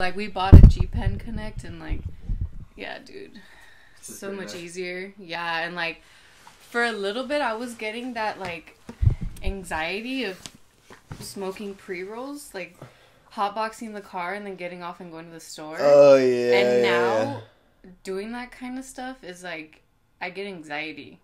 Like we bought a G Pen Connect and like, yeah, dude, so much nice. easier. Yeah, and like for a little bit, I was getting that like anxiety of smoking pre rolls, like hotboxing the car and then getting off and going to the store. Oh yeah. and yeah, now yeah. doing that kind of stuff is like I get anxiety.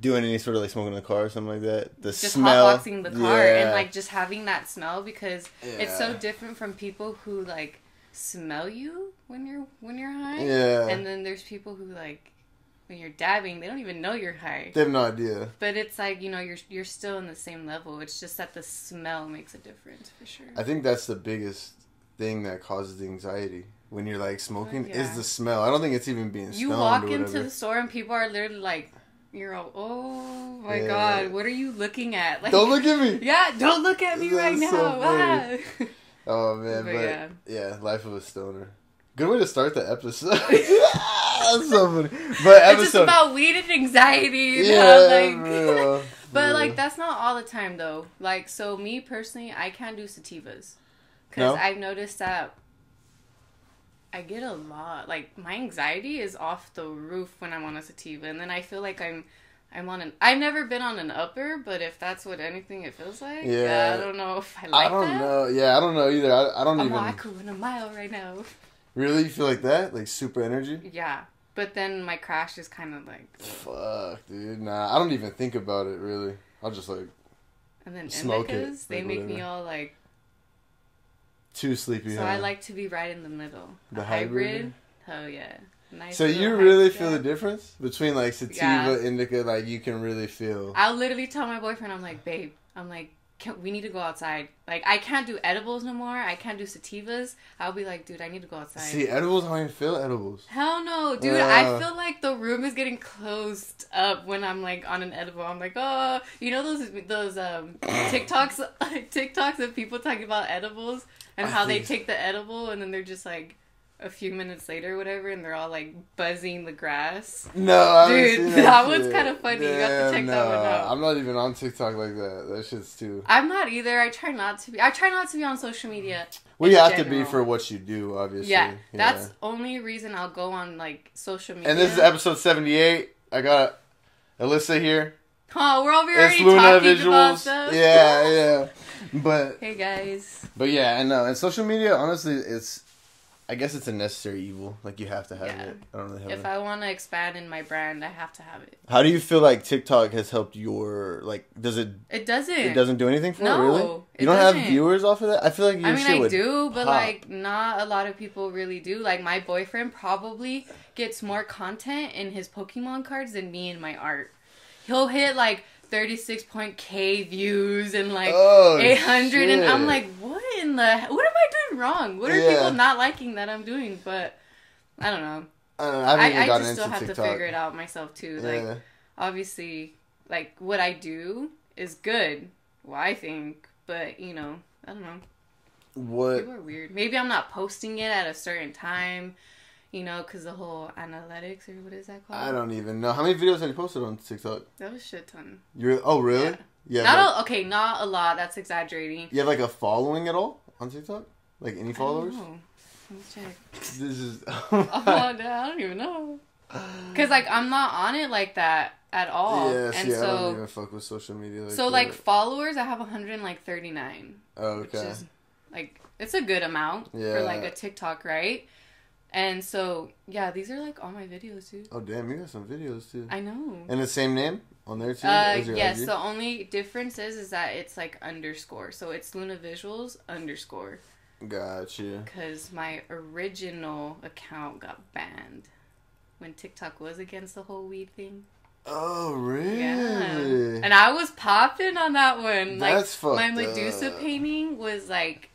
doing any sort of like smoking in the car or something like that. The Just smell. hotboxing the car and like just having that smell because it's so different from people who like smell you when you're when you're high. Yeah. And then there's people who like when you're dabbing, they don't even know you're high. they have no idea. But it's like, you know, you're you're still in the same level. It's just that the smell makes a difference for sure. I think that's the biggest thing that causes the anxiety when you're like smoking yeah. is the smell. I don't think it's even being You walk into the store and people are literally like you're all, oh my Yeah. god, what are you looking at? Like Don't look at me. Yeah, don't look at me right That's now. so. Ah. Oh man, But but, yeah. yeah. life of a stoner. Good way to start the episode. That's so funny. But It's just episode, about weed and anxiety. Yeah, know? like, real, but real. like that's not all the time though. Like so, me personally, I can't do sativas No? because I've noticed that I get a lot. Like my anxiety is off the roof when I'm on a sativa, and then I feel like I'm. I'm on an. I've never been on an upper, but if that's what anything it feels like, Yeah. I don't know if I like I don't that. know. Yeah, I don't know either. I, I don't I'm even like, I could run a mile right now. really you feel like that. Like super energy. Yeah, but then my crash is kind of like, Fuck, dude. Nah, I don't even think about it really. I'll just like and then Smoke it, indicas, they like, make me all like. too sleepy. So huh? I like to be right in the middle. The hybrid? hybrid. Oh yeah. Nice So you really feel the difference between like sativa, Yeah. indica? Like you can really feel. I'll literally tell my boyfriend, I'm like, babe, I'm like, can, we need to go outside. Like, I can't do edibles no more. I can't do sativas. I'll be like, dude, I need to go outside. See, edibles. I don't even feel edibles. Hell no, dude. Uh. I feel like the room is getting closed up when I'm like on an edible. I'm like, oh, you know those those um TikToks TikToks of people talking about edibles and I how they take the edible and then they're just like a few minutes later whatever and they're all like buzzing the grass. No, Dude, that that one's kinda funny. You have to check that one out. I'm not even on TikTok like that. That shit's too. I'm not either. I try not to be. I try not to be on social media. Well, you have to be for what you do, obviously. Yeah, that's only reason I'll go on like social media. And this is episode 78. I got Alyssa here. Oh, we're over It's already Luna talking about visuals. stuff. Yeah, yeah. But Hey guys. but yeah, I know. And social media, honestly, it's. I guess it's a necessary evil. Like you have to have Yeah. it. I don't really have If it. I want to expand in my brand, I have to have it. How do you feel like TikTok has helped your like? Does it? It doesn't. It doesn't do anything for No, it, really. it You don't have viewers off of that. I feel like I mean, I would do, but pop. like, not a lot of people really do. Like, my boyfriend probably gets more content in his Pokemon cards than me in my art. He'll hit like 36 point K views and like Oh, 800, and I'm like, what in the? What am I doing wrong? What are Yeah. people not liking that I'm doing? But I don't know. I don't know. I I, I just still have TikTok. to figure it out myself too. Like, obviously, like what I do is good. Well, I think, but you know, I don't know. What? People are weird. Maybe I'm not posting it at a certain time, you know, because the whole analytics or what is that called? I don't even know. How many videos have you posted on TikTok? That was a shit ton. You're oh really? Yeah. Yeah. not like, a, okay, not a lot. That's exaggerating. you have like a following at all on TikTok? Like any followers? I don't know. Let me check. This is. Oh, I don't even know. Cause like I'm not on it like that at all. yeah, and see, I don't so even fuck with social media. Like so that. like followers, I have 139. Oh, which okay. is like it's a good amount for like a TikTok, right? And so yeah, these are like all my videos, dude. Oh damn, you got some videos too. I know. And the same name on there too. Uh, yes. IG? The only difference is is that it's like underscore, so it's Luna Visuals underscore, Gotcha. because my original account got banned when TikTok was against the whole weed thing. Oh really? Yeah. And I was popping on that one. That's like my Medusa up. painting was like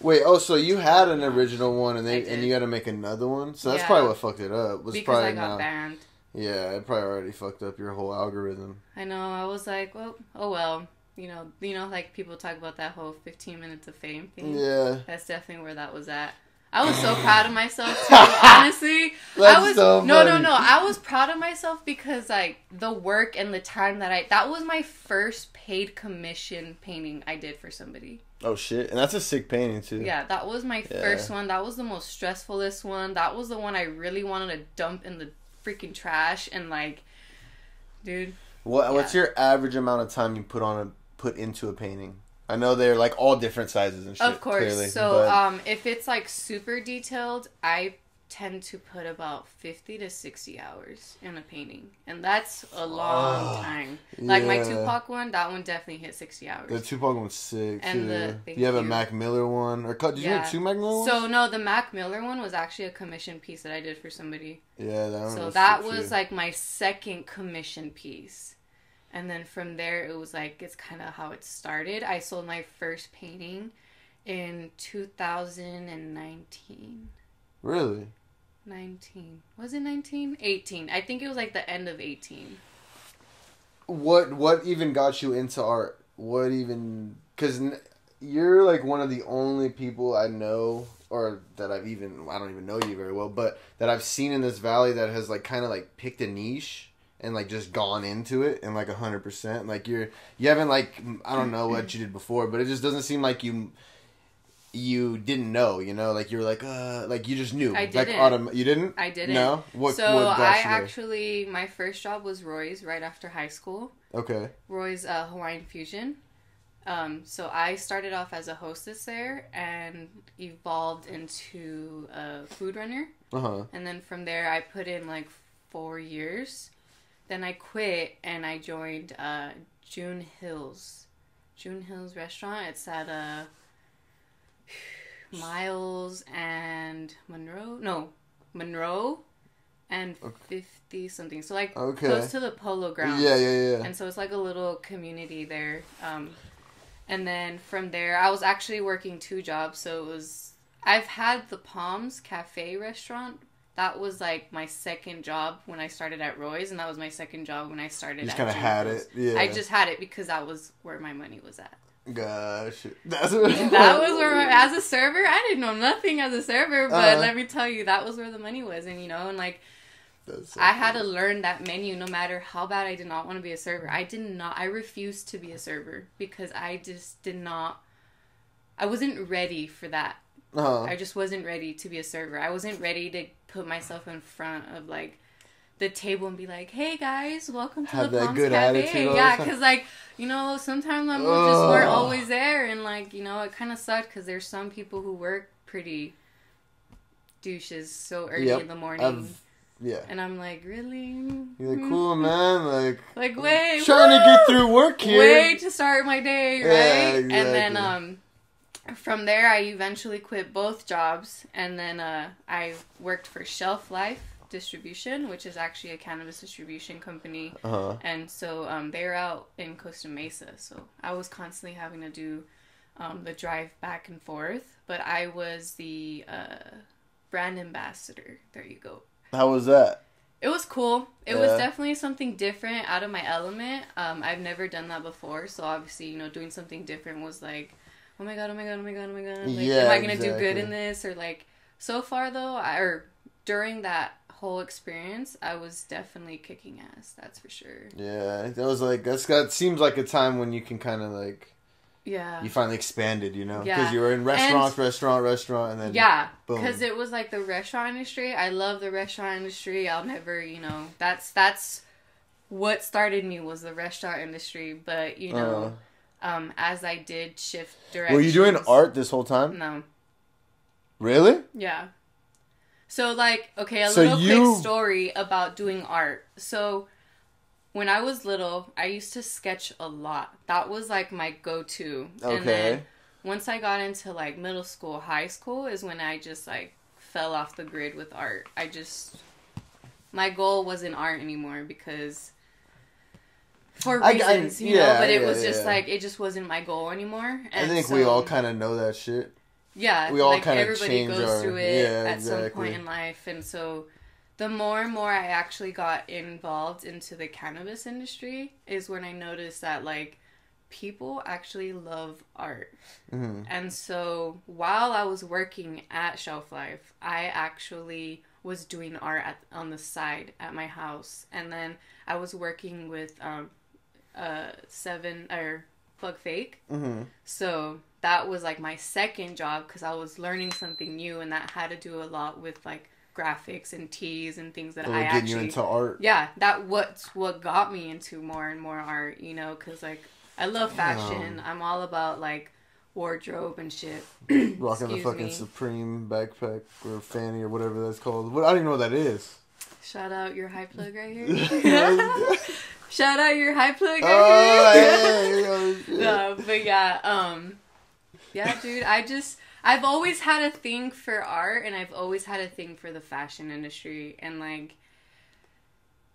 Wait, oh, so you had an original one, and they and you got to make another one. So that's Yeah. probably what fucked it up. Was because probably I got not. banned. Yeah, it probably already fucked up your whole algorithm. I know. I was like, well, oh well. You know, you know, like people talk about that whole fifteen minutes of fame thing. Yeah. That's definitely where that was at. I was so proud of myself too. Honestly, I was so no, no, no. I was proud of myself because like the work and the time that I that was my first paid commission painting I did for somebody. Oh shit, and that's a sick painting too. Yeah, that was my Yeah. first one. That was the most stressfulest one. That was the one I really wanted to dump in the freaking trash and like, dude. What What's your average amount of time you put on a put into a painting? I know they're like all different sizes and shit. Of course. Clearly, so, but- um, if it's like super detailed, I tend to put about fifty to sixty hours in a painting, and that's a long time. Like my Yeah. Tupac one, that one definitely hit sixty hours. the Tupac one's sick And too. the- you have a. Mac Miller one, or cut? Did you Yeah. have two Mac Miller ones? so no, the Mac Miller one was actually a commission piece that I did for somebody. yeah, that one. So was that was too. like my second commission piece. And then from there, it was like, it's kind of how it started. I sold my first painting in 2019. really. 19. Was it 19? 18. I think it was like the end of 18. What What even got you into art? What even? Because you're like one of the only people I know, or that I've even I don't even know you very well, but that I've seen in this valley that has like kind of like picked a niche and like just gone into it and like a hundred percent. Like you're you haven't like I don't know what you did before, but it just doesn't seem like you you didn't know. You know, like you're like uh like you just knew. I Like didn't. autom- you didn't. I didn't. No. What? so what I you actually, my first job was Roy's right after high school. Okay. Roy's uh, Hawaiian Fusion. Um, so I started off as a hostess there and evolved into a food runner. Uh huh. And then from there, I put in like four years. Then I quit and I joined uh, June Hills. June Hills Restaurant. It's at uh, Miles and Monroe. No, Monroe and Okay. 50 something. So, like, Okay. close to the Polo Grounds. Yeah, yeah, yeah. And so it's like a little community there. Um, and then from there, I was actually working two jobs. So it was, I've had the Palms Cafe restaurant. That was like my second job when I started at Roy's, and that was my second job when I started. You just kind of had it. Yeah. I just had it because that was where my money was at. Gosh, that's what. That was where, my, as a server, I didn't know nothing as a server, but Uh-huh. let me tell you, that was where the money was, and you know, and like so I had to learn that menu no matter how bad I did not want to be a server. I did not I refused to be a server because I just did not I wasn't ready for that. Uh-huh. I just wasn't ready to be a server. I wasn't ready to put myself in front of like the table and be like, "Hey guys, welcome to Have the Palms good Cafe." attitude yeah, because like you know, sometimes my moves just weren't always there, and like you know, it kind of sucked because there's some people who work pretty douches so early Yep, in the morning. I've- yeah. And I'm like, really? You're like, cool, man. Like, Like, wait, trying to get through work here. Way to start my day, Yeah, right? And then um, from there, I eventually quit both jobs, and then uh, I worked for Shelf Life Distribution, which is actually a cannabis distribution company. Uh huh. And so um, they're out in Costa Mesa. So I was constantly having to do um, the drive back and forth. But I was the uh, brand ambassador. There you go. How was that? It was cool. It was definitely something different out of my element. Um, I've never done that before. So obviously, you know, doing something different was like, oh my god, oh my god, oh my god, oh my god. Like, Yeah, am I gonna do good in this or like? So far though, I, or during that whole experience, I was definitely kicking ass. That's for sure. Yeah, that was like that's that seems like a time when you can kind of like Yeah. you finally expanded, you know, because Yeah. you were in restaurant, restaurant, restaurant, and then Yeah, because it was like the restaurant industry. I love the restaurant industry. I'll never, you know, that's that's what started me was the restaurant industry. But you know, uh-huh. Um, as I did shift directions, Uh, were you doing art this whole time? No, Really? yeah. So like, okay, a So little you- quick story about doing art. So when I was little, I used to sketch a lot. That was like my go-to. And then Okay. once I got into like middle school, high school is when I just like fell off the grid with art. I just my goal wasn't art anymore because for I- I- reasons, you yeah, know, but it yeah, was just yeah. like it just wasn't my goal anymore. I And think we all kind of know that shit. yeah, we all like kinda everybody change goes our- through it yeah, at some point in life, and so the more and more I actually got involved into the cannabis industry is when I noticed that like people actually love art. hmm And so while I was working at Shelf Life, I actually was doing art at, on the side at my house. And then I was working with um, uh, Seven or Plug Fake. hmm So that was like my second job because I was learning something new and that had to do a lot with like graphics and tees and things that So I actually you into art. yeah that what's what got me into more and more art you know because like i love fashion i'm all about like wardrobe and shit Rocking the fucking me. Supreme backpack or fanny or whatever that's called. What I don't even know what that is. shout out your high plug right here shout out your high plug here hey, oh, no but yeah um yeah dude i just i've always had a thing for art and i've always had a thing for the fashion industry. And like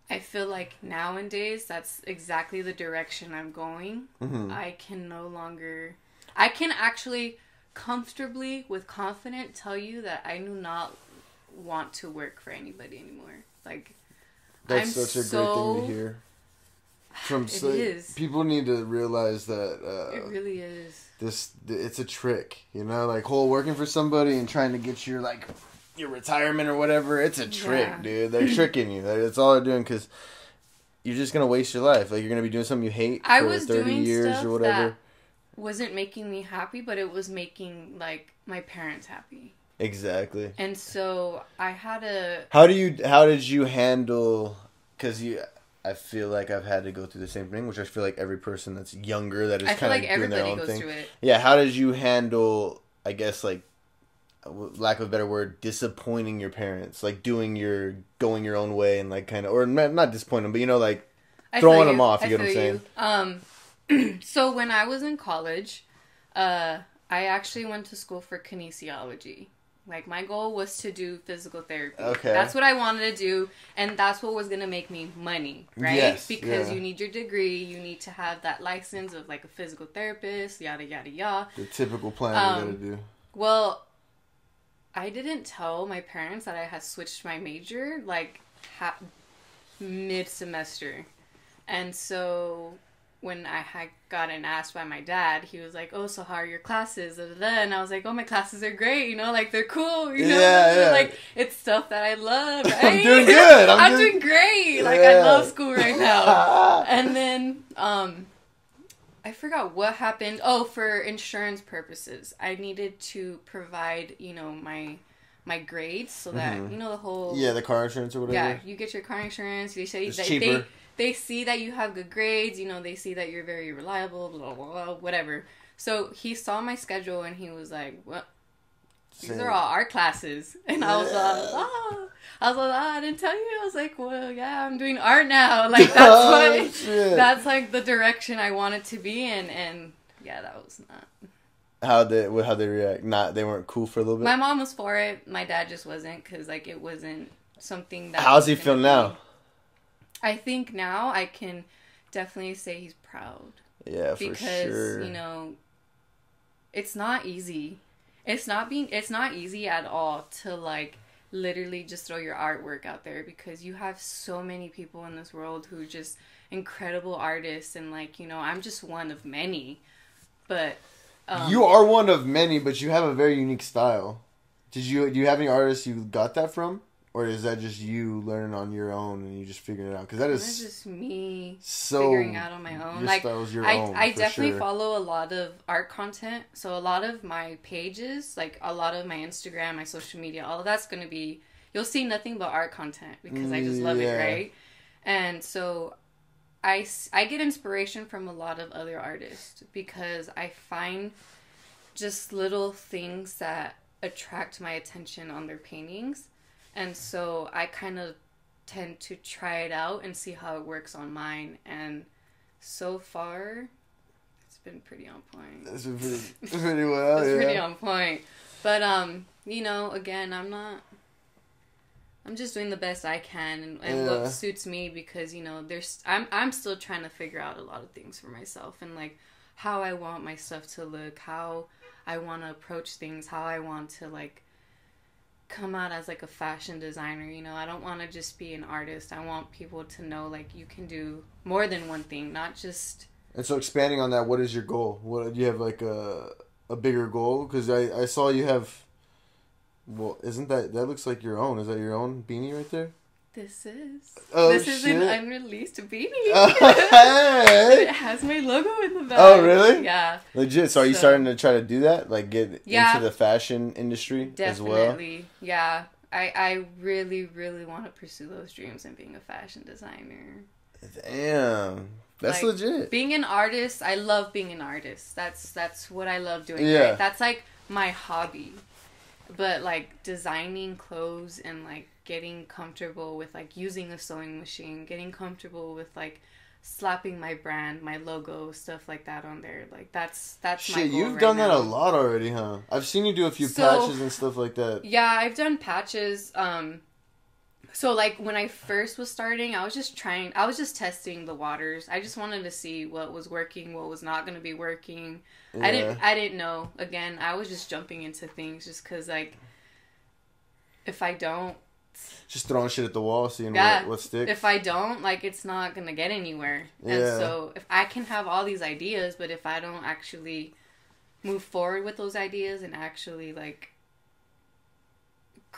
i feel like nowadays that's exactly the direction i'm going. Mhm. i can no longer i can actually comfortably with confidence tell you that i do not want to work for anybody anymore. Like That's I'm such a great thing to hear. From It so, is. people need to realize that uh, it really is this it's a trick, you know, like whole working for somebody and trying to get your like your retirement or whatever. It's a trick, Yeah. dude. They're tricking you. That's all they're doing because you're just gonna waste your life. Like you're gonna be doing something you hate I for was thirty doing years or whatever. that wasn't making me happy, but it was making like my parents happy. Exactly. And so I had a How do you? How did you handle? Because you, I feel like I've had to go through the same thing, which I feel like every person that's younger that is kind of like doing their own thing. Yeah. How did you handle? I guess like, lack of a better word, disappointing your parents, like doing your going your own way and like kind of, or not, not disappointing them, but you know, like Throwing them you. off, you I get what I'm saying? you. Um, so when I was in college, uh, I actually went to school for kinesiology. Like my goal was to do physical therapy. Okay. That's what I wanted to do, and that's what was gonna make me money, right? Yes, because yeah. you need your degree, you need to have that license of like a physical therapist, yada yada yada. the typical plan Um, you gotta do. Well, I didn't tell my parents that I had switched my major like ha- mid semester. And so when I had gotten asked by my dad, he was like, "Oh, so how are your classes?" Da, da, da. And I was like, "Oh, my classes are great. You know, like they're cool. You know, Yeah, yeah. like it's stuff that I love. Right? I'm doing good. I'm I'm, doing- doing great. Like I love school right now." and then um I forgot what happened. Oh, for insurance purposes, I needed to provide, you know, my my grades so that Mhm. you know the whole yeah, the car insurance or whatever. yeah, you get your car insurance. They say It's that cheaper. they they see that you have good grades. You know, they see that you're very reliable. Blah blah blah. Whatever. So he saw my schedule and he was like, "What? These Same. are all art classes." And I was like. "Oh." I was like, oh, I didn't tell you. I was like, well, yeah, I'm doing art now. Like that's Oh, what shit. that's like the direction I wanted to be in, and yeah, that was not. How they how they react? Not they weren't cool for a little bit. My mom was for it. My dad just wasn't because like it wasn't something that. How's he feel now? I think now I can definitely say he's proud Yeah, for because sure. you know it's not easy. It's not being. It's not easy at all to like literally just throw your artwork out there because you have so many people in this world who are just incredible artists and like you know I'm just one of many, but um, you are one of many, but you have a very unique style. Did you do you have any artists you got that from, or is that just you learning on your own and you just figuring it out? Because that is just me so figuring out on my own. Like your I, own. I definitely sure. follow a lot of art content. So a lot of my pages, like a lot of my Instagram, my social media, all of that's gonna be you'll see nothing but art content because I just love mm, Yeah. it, right? And so I, I get inspiration from a lot of other artists because I find just little things that attract my attention on their paintings. And so I kind of tend to try it out and see how it works on mine. And so far, it's been pretty on point. That's pretty, pretty well. it's yeah. pretty on point. But um, you know, again, I'm not. I'm just doing the best I can and, and Yeah. what suits me because you know there's I'm I'm still trying to figure out a lot of things for myself and like how I want my stuff to look, how I want to approach things, how I want to like come out as like a fashion designer, you know. I don't want to just be an artist. I want people to know like you can do more than one thing, not just And so expanding on that, what is your goal? What do you have like a a bigger goal? Because I I saw you have. Well, isn't that that looks like your own? Is that your own beanie right there? This is. Oh, this is an unreleased beanie. Hey! it has my logo in the back. Oh, really? Yeah, Legit. So are you starting to try to do that? Like get Yeah. into the fashion industry as well? definitely. Yeah, I I really really want to pursue those dreams and being a fashion designer. Damn. That's Like, legit. Being an artist, I love being an artist. That's that's what I love doing. Yeah. Right? That's like my hobby. But like designing clothes and like getting comfortable with like using a sewing machine, getting comfortable with like slapping my brand, my logo, stuff like that on there. Like that's that's my Shit, you've right done that a lot already, huh? I've seen you do a few So- patches and stuff like that. Yeah, I've done patches. Um, so like when I first was starting, I was just trying. I was just testing the waters. I just wanted to see what was working, what was not going to be working. I didn't. I didn't know. Again, I was just jumping into things just because like, if I don't, Just throwing shit at the wall, seeing Yeah. what, what sticks. if I don't, like, it's not gonna get anywhere. Yeah. And Yeah. so if I can have all these ideas, but if I don't actually move forward with those ideas and actually like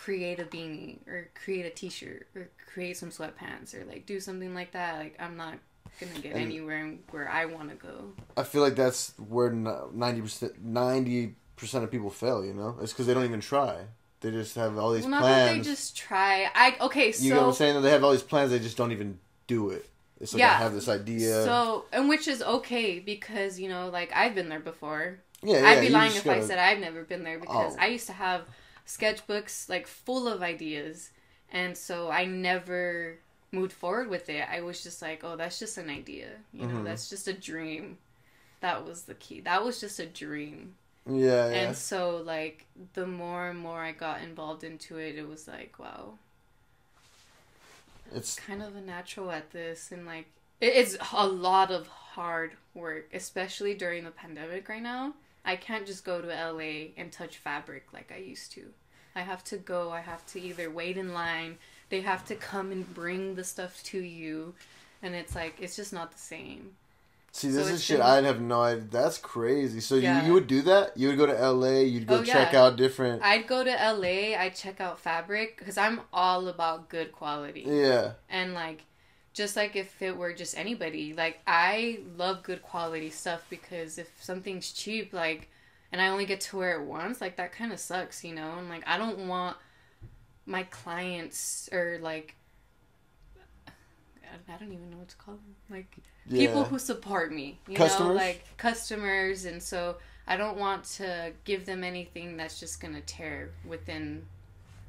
create a beanie or create a t-shirt or create some sweatpants or like do something like that, like I'm not gonna get And- anywhere where I want to go. I feel like that's where ninety percent ninety percent of people fail. You know, it's because they don't even try. They just have all these Well, not that plans. they just try. I okay, so you know what I'm saying? They have all these plans. They just don't even do it. It's like I have this idea. So, and which is okay because you know, like I've been there before. yeah, yeah. I'd be lying if I gotta- said I've never been there because Oh. I used to have sketchbooks like full of ideas, and so I never moved forward with it. I was just like, oh, that's just an idea, you know, Mhm. that's just a dream. That was the key. That was just a dream. Yeah, yeah. And so, like, the more and more I got involved into it, it was like, wow, It's kind of a natural at this and like it is a lot of hard work especially during the pandemic right now i can't just go to la and touch fabric like i used to i have to go i have to either wait in line they have to come and bring the stuff to you and it's like it's just not the same see, So this is shit been- I'd have no idea. That's crazy. So Yeah. you you would do that? You would go to L.A. You'd go Oh, check yeah. out different. i'd go to la i'd check out fabric because i'm all about good quality yeah, and like just like if it were just anybody like i love good quality stuff because if something's cheap like and i only get to wear it once like that kind of sucks you know and like i don't want my clients or like I- don't even know what to call them. Like yeah. people who support me, you Customers? know, like customers, and so I don't want to give them anything that's just gonna tear within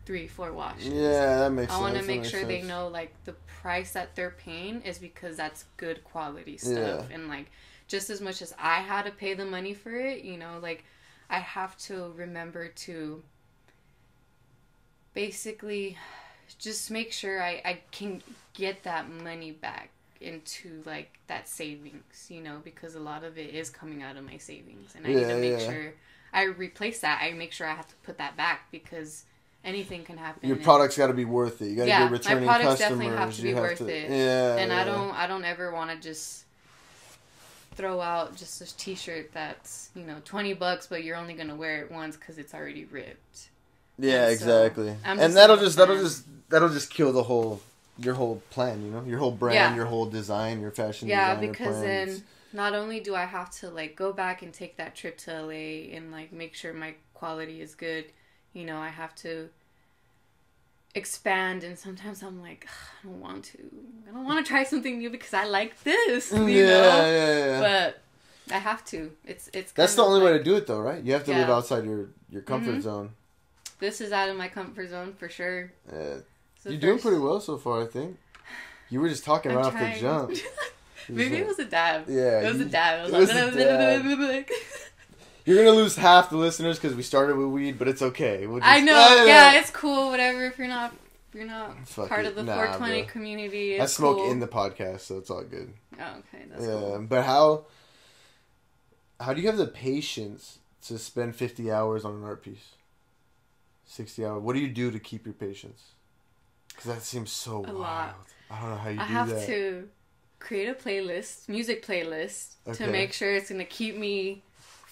three, four washes. yeah, that makes I sense. I want to make sure they know like the price that they're paying is because that's good quality stuff yeah. and like just as much as I had to pay the money for it, you know, like I have to remember to basically just make sure I, I can get that money back into like that savings, you know, because a lot of it is coming out of my savings and I need to make yeah. sure I replace that. I make sure I have to put that back because anything can happen. Your product's got to be worth it. You got to Yeah, my returning products customers. definitely have to be have worth to, it. Yeah, and I don't I don't ever want to just throw out just a t-shirt that's, you know, 20 bucks but you're only going to wear it once cuz it's already ripped. Yeah, And exactly. And that'll just that'll just that'll just kill the whole your whole plan. You know, your whole brand, Yeah. your whole design, your fashion. Yeah, design, because then not only do I have to like go back and take that trip to LA and like make sure my quality is good, you know, I have to expand and sometimes I'm like I don't want to. I don't want to try something new because I like this, you yeah, know. yeah, yeah. But I have to. It's it's That's the only way to do it, though, right? You have to live outside your your comfort Mhm. zone. This is out of my comfort zone for sure. Uh, you're doing pretty well so far, I think. You were just talking right off the jump. Maybe it was a dab. Yeah, it was you- a dab. it was was, a like, You're gonna lose half the listeners because we started with weed, but it's okay. We'll just, I know. Yeah, it's cool. Whatever. If you're not, if you're not Fuck part it. of the Nah, 420 bro. community. I smoke cool. in the podcast, so it's all good. Oh, okay, that's yeah, cool. but how? How do you have the patience to spend fifty hours on an art piece? Sixty hours. What do you do to keep your patience? Because that seems so A wild. lot. I don't know how you I do have that. to. create a playlist, music playlist, Okay. to make sure it's gonna keep me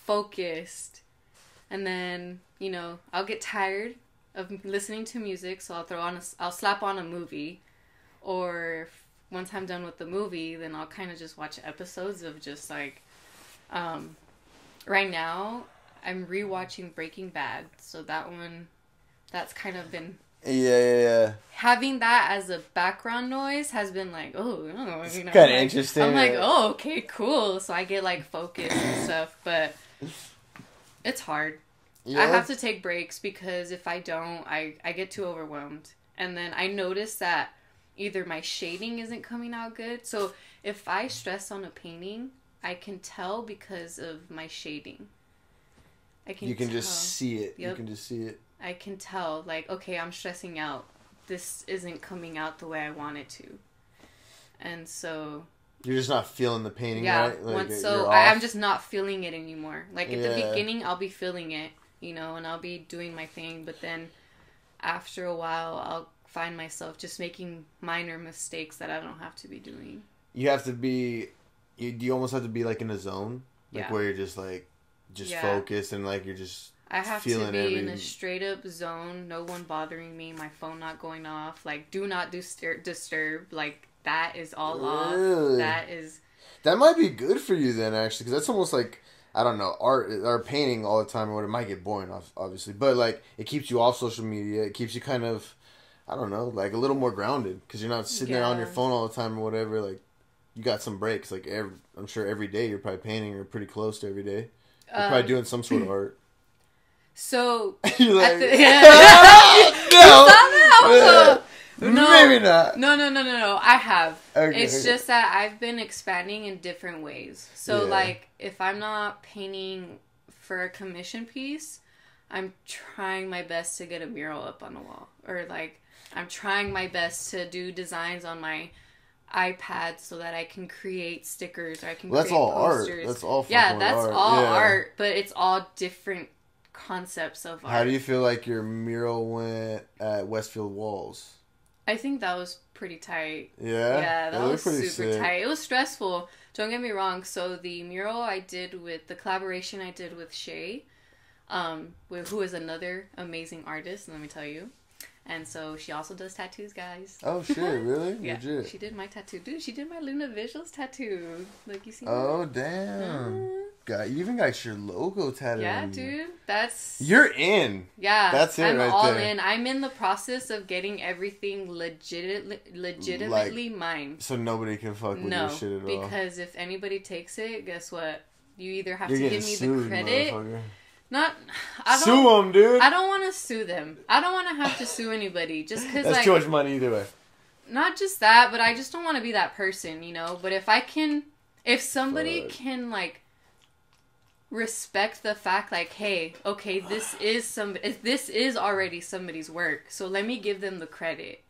focused. And then you know I'll get tired of listening to music, so I'll throw on a, I'll slap on a movie, or once I'm done with the movie, then I'll kind of just watch episodes of just like, um, right now I'm rewatching Breaking Bad, so that one, that's kind of been Yeah, yeah, yeah. having that as a background noise has been like, oh, you know, kinda like- interesting, I'm like, oh, okay, cool. So I get like focused and stuff, but it's hard. Yeah. I have to take breaks because if I don't, I I get too overwhelmed, and then I notice that either my shading isn't coming out good. So if I stress on a painting, I can tell because of my shading. I can. You can tell. just see it. You can just see it. I can tell, like, okay, I'm stressing out. This isn't coming out the way I want it to. And so, You're just not feeling the painting, yeah, right? Like, once so I, I'm just not feeling it anymore. Like at the beginning, I'll be feeling it, you know, and I'll be doing my thing, but then after a while, I'll find myself just making minor mistakes that I don't have to be doing. You have to be. You, you almost have to be like in a zone, like Yeah. where you're just like, just Yeah. focused and like you're just. I have to Feeling be in every- a straight up zone, no one bothering me, my phone not going off, like do not disturb, disturb, like that is all off. That is That might be good for you then, actually, because that's almost like I don't know art or painting all the time or what. It might get boring, ob- obviously, but like it keeps you off social media. It keeps you kind of, I don't know, like a little more grounded because you're not sitting there on your phone all the time or whatever. Like you got some breaks. Like every, I'm sure every day you're probably painting or pretty close to every day. You're um, probably doing some sort of art. so like, the- no, that? No. maybe not. No, no, no, no, no. I have. Okay. It's just that I've been expanding in different ways. So, Yeah. like, if I'm not painting for a commission piece, I'm trying my best to get a mural up on the wall. Or, like, I'm trying my best to do designs on my iPad so that I can create stickers or I can Well, that's create all art. That's all. yeah, that's art. all Yeah. art, but it's all different concepts of art. How do you feel like your mural went at Westfield Walls? I think that was pretty tight. Yeah, Yeah, that was super tight. It was stressful. Don't get me wrong. So the mural I did with the collaboration I did with Shay, um, wh- who is another amazing artist. Let me tell you. And so she also does tattoos, guys. Oh shit! Really? Yeah, Legit. she did my tattoo, dude. She did my Luna Visuals tattoo. Like you see. Oh that? damn! Uh, Got you even got your logo tattooed. yeah, dude. That's You're in. yeah. that's it I'm right all there. in. I'm in the process of getting everything legit, legitimately mine. So nobody can fuck with No, your shit at all. because if anybody takes it, guess what? You either have You're to give me the credit. Not, I don't. them, dude. I don't want to sue them. I don't want to have to sue anybody just because, That's like, too much money either way. not just that, but I just don't want to be that person, you know. But if I can, if somebody Fuck. can like respect the fact, like, hey, okay, this is some, this is already somebody's work, so let me give them the credit.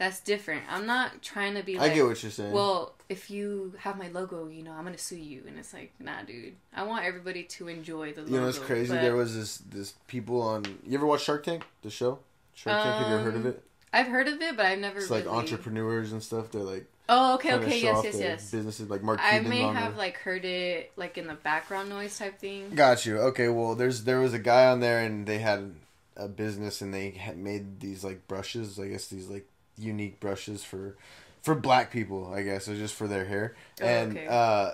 That's different. I'm not trying to be Like, I get what you're saying. well, if you have my logo, you know, I'm gonna sue you, and it's like, nah, dude. I want everybody to enjoy the logo. you know what's crazy? but There was this this people on. You ever watch Shark Tank? The show. Shark Tank. Have you ever heard of Um, it? I've heard of it, but I've never. It's like really... entrepreneurs and stuff. They're like Oh, okay, okay, yes, yes, yes. businesses. Like Mark Cuban I may have like heard it like in the background noise type thing. Got you. Okay, well, there's there was a guy on there, and they had a business, and they had made these like brushes. I guess these like unique brushes for for black people. I guess or just for their hair. Oh, and okay. uh,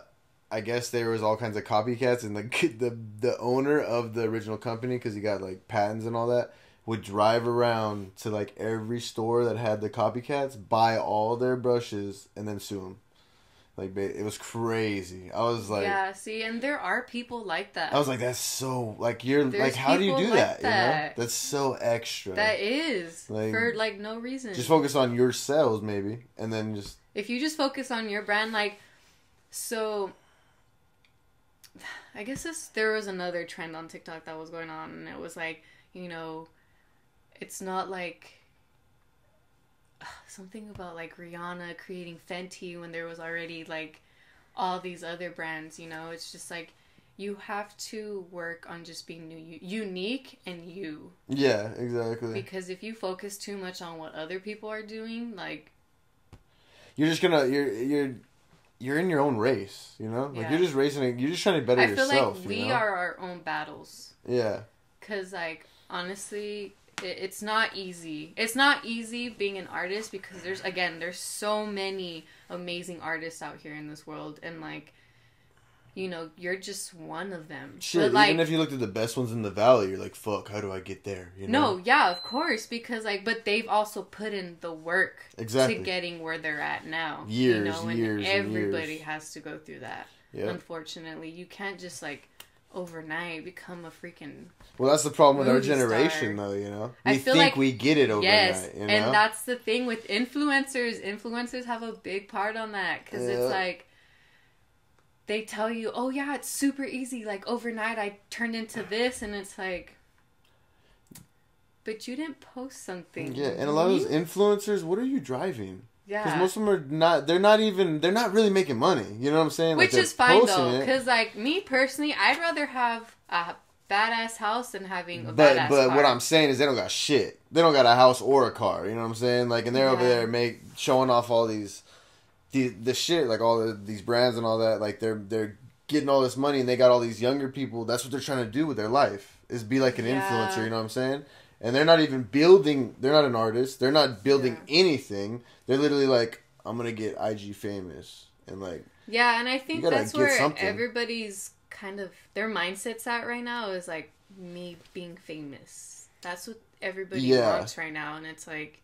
I guess there was all kinds of copycats, and the the the owner of the original company, because he got like patents and all that, would drive around to like every store that had the copycats, buy all their brushes, and then sue them. Like it was crazy. I was like. yeah, see, and there are people like that. I was like, that's so like you're There's like, how do you do like that? You know, that's so extra. that is Like, for like no reason. just focus on your sales maybe, and then just if you just focus on your brand, like, so. I guess this there was another trend on TikTok that was going on, and it was like, you know, it's not like something about like Rihanna creating Fenty when there was already like all these other brands. You know, it's just like you have to work on just being new, unique and you. yeah, exactly. Because if you focus too much on what other people are doing, like You're just gonna you're you're you're in your own race, you know? Like Yeah. you're just racing. You're just trying to better I feel yourself. like we you know? are our own battles. Yeah. Cause like honestly, it's not easy. It's not easy being an artist because there's again there's so many amazing artists out here in this world, and like, you know, you're just one of them. Shit, but like, even if you looked at the best ones in the valley, you're like, fuck, how do I get there? You know? no, yeah, of course, because like, but they've also put in the work Exactly. to getting where they're at now. Years, you know, and years, and everybody years. has to go through that. Yeah. Unfortunately, you can't just like overnight become a freaking Well, that's the problem with our generation, star. though. You know, I we feel think like- we get it overnight. Yes, you know? and that's the thing with influencers. Influencers have a big part on that because Yeah. it's like they tell you, "Oh yeah, it's super easy. Like overnight, I turned into this," and it's like, but you didn't post something. yeah, and a lot of those influencers, what are you driving? Because most of them are not. They're not even. They're not really making money. You know what I'm saying? Like, which they're is fine though, because like me personally, I'd rather have a badass house than having a But badass but car. what I'm saying is they don't got shit. They don't got a house or a car. You know what I'm saying? Like, and they're over there make showing off all these, the the shit like all the, these brands and all that. Like they're they're getting all this money and they got all these younger people. That's what they're trying to do with their life is be like an Yeah. influencer. You know what I'm saying? And they're not even building. They're not an artist. They're not building anything. They're literally like, I'm gonna get IG famous and like Yeah, and I think that's where something. everybody's kind of their mindset's at right now is like me being famous. That's what everybody Yeah. wants right now, and it's like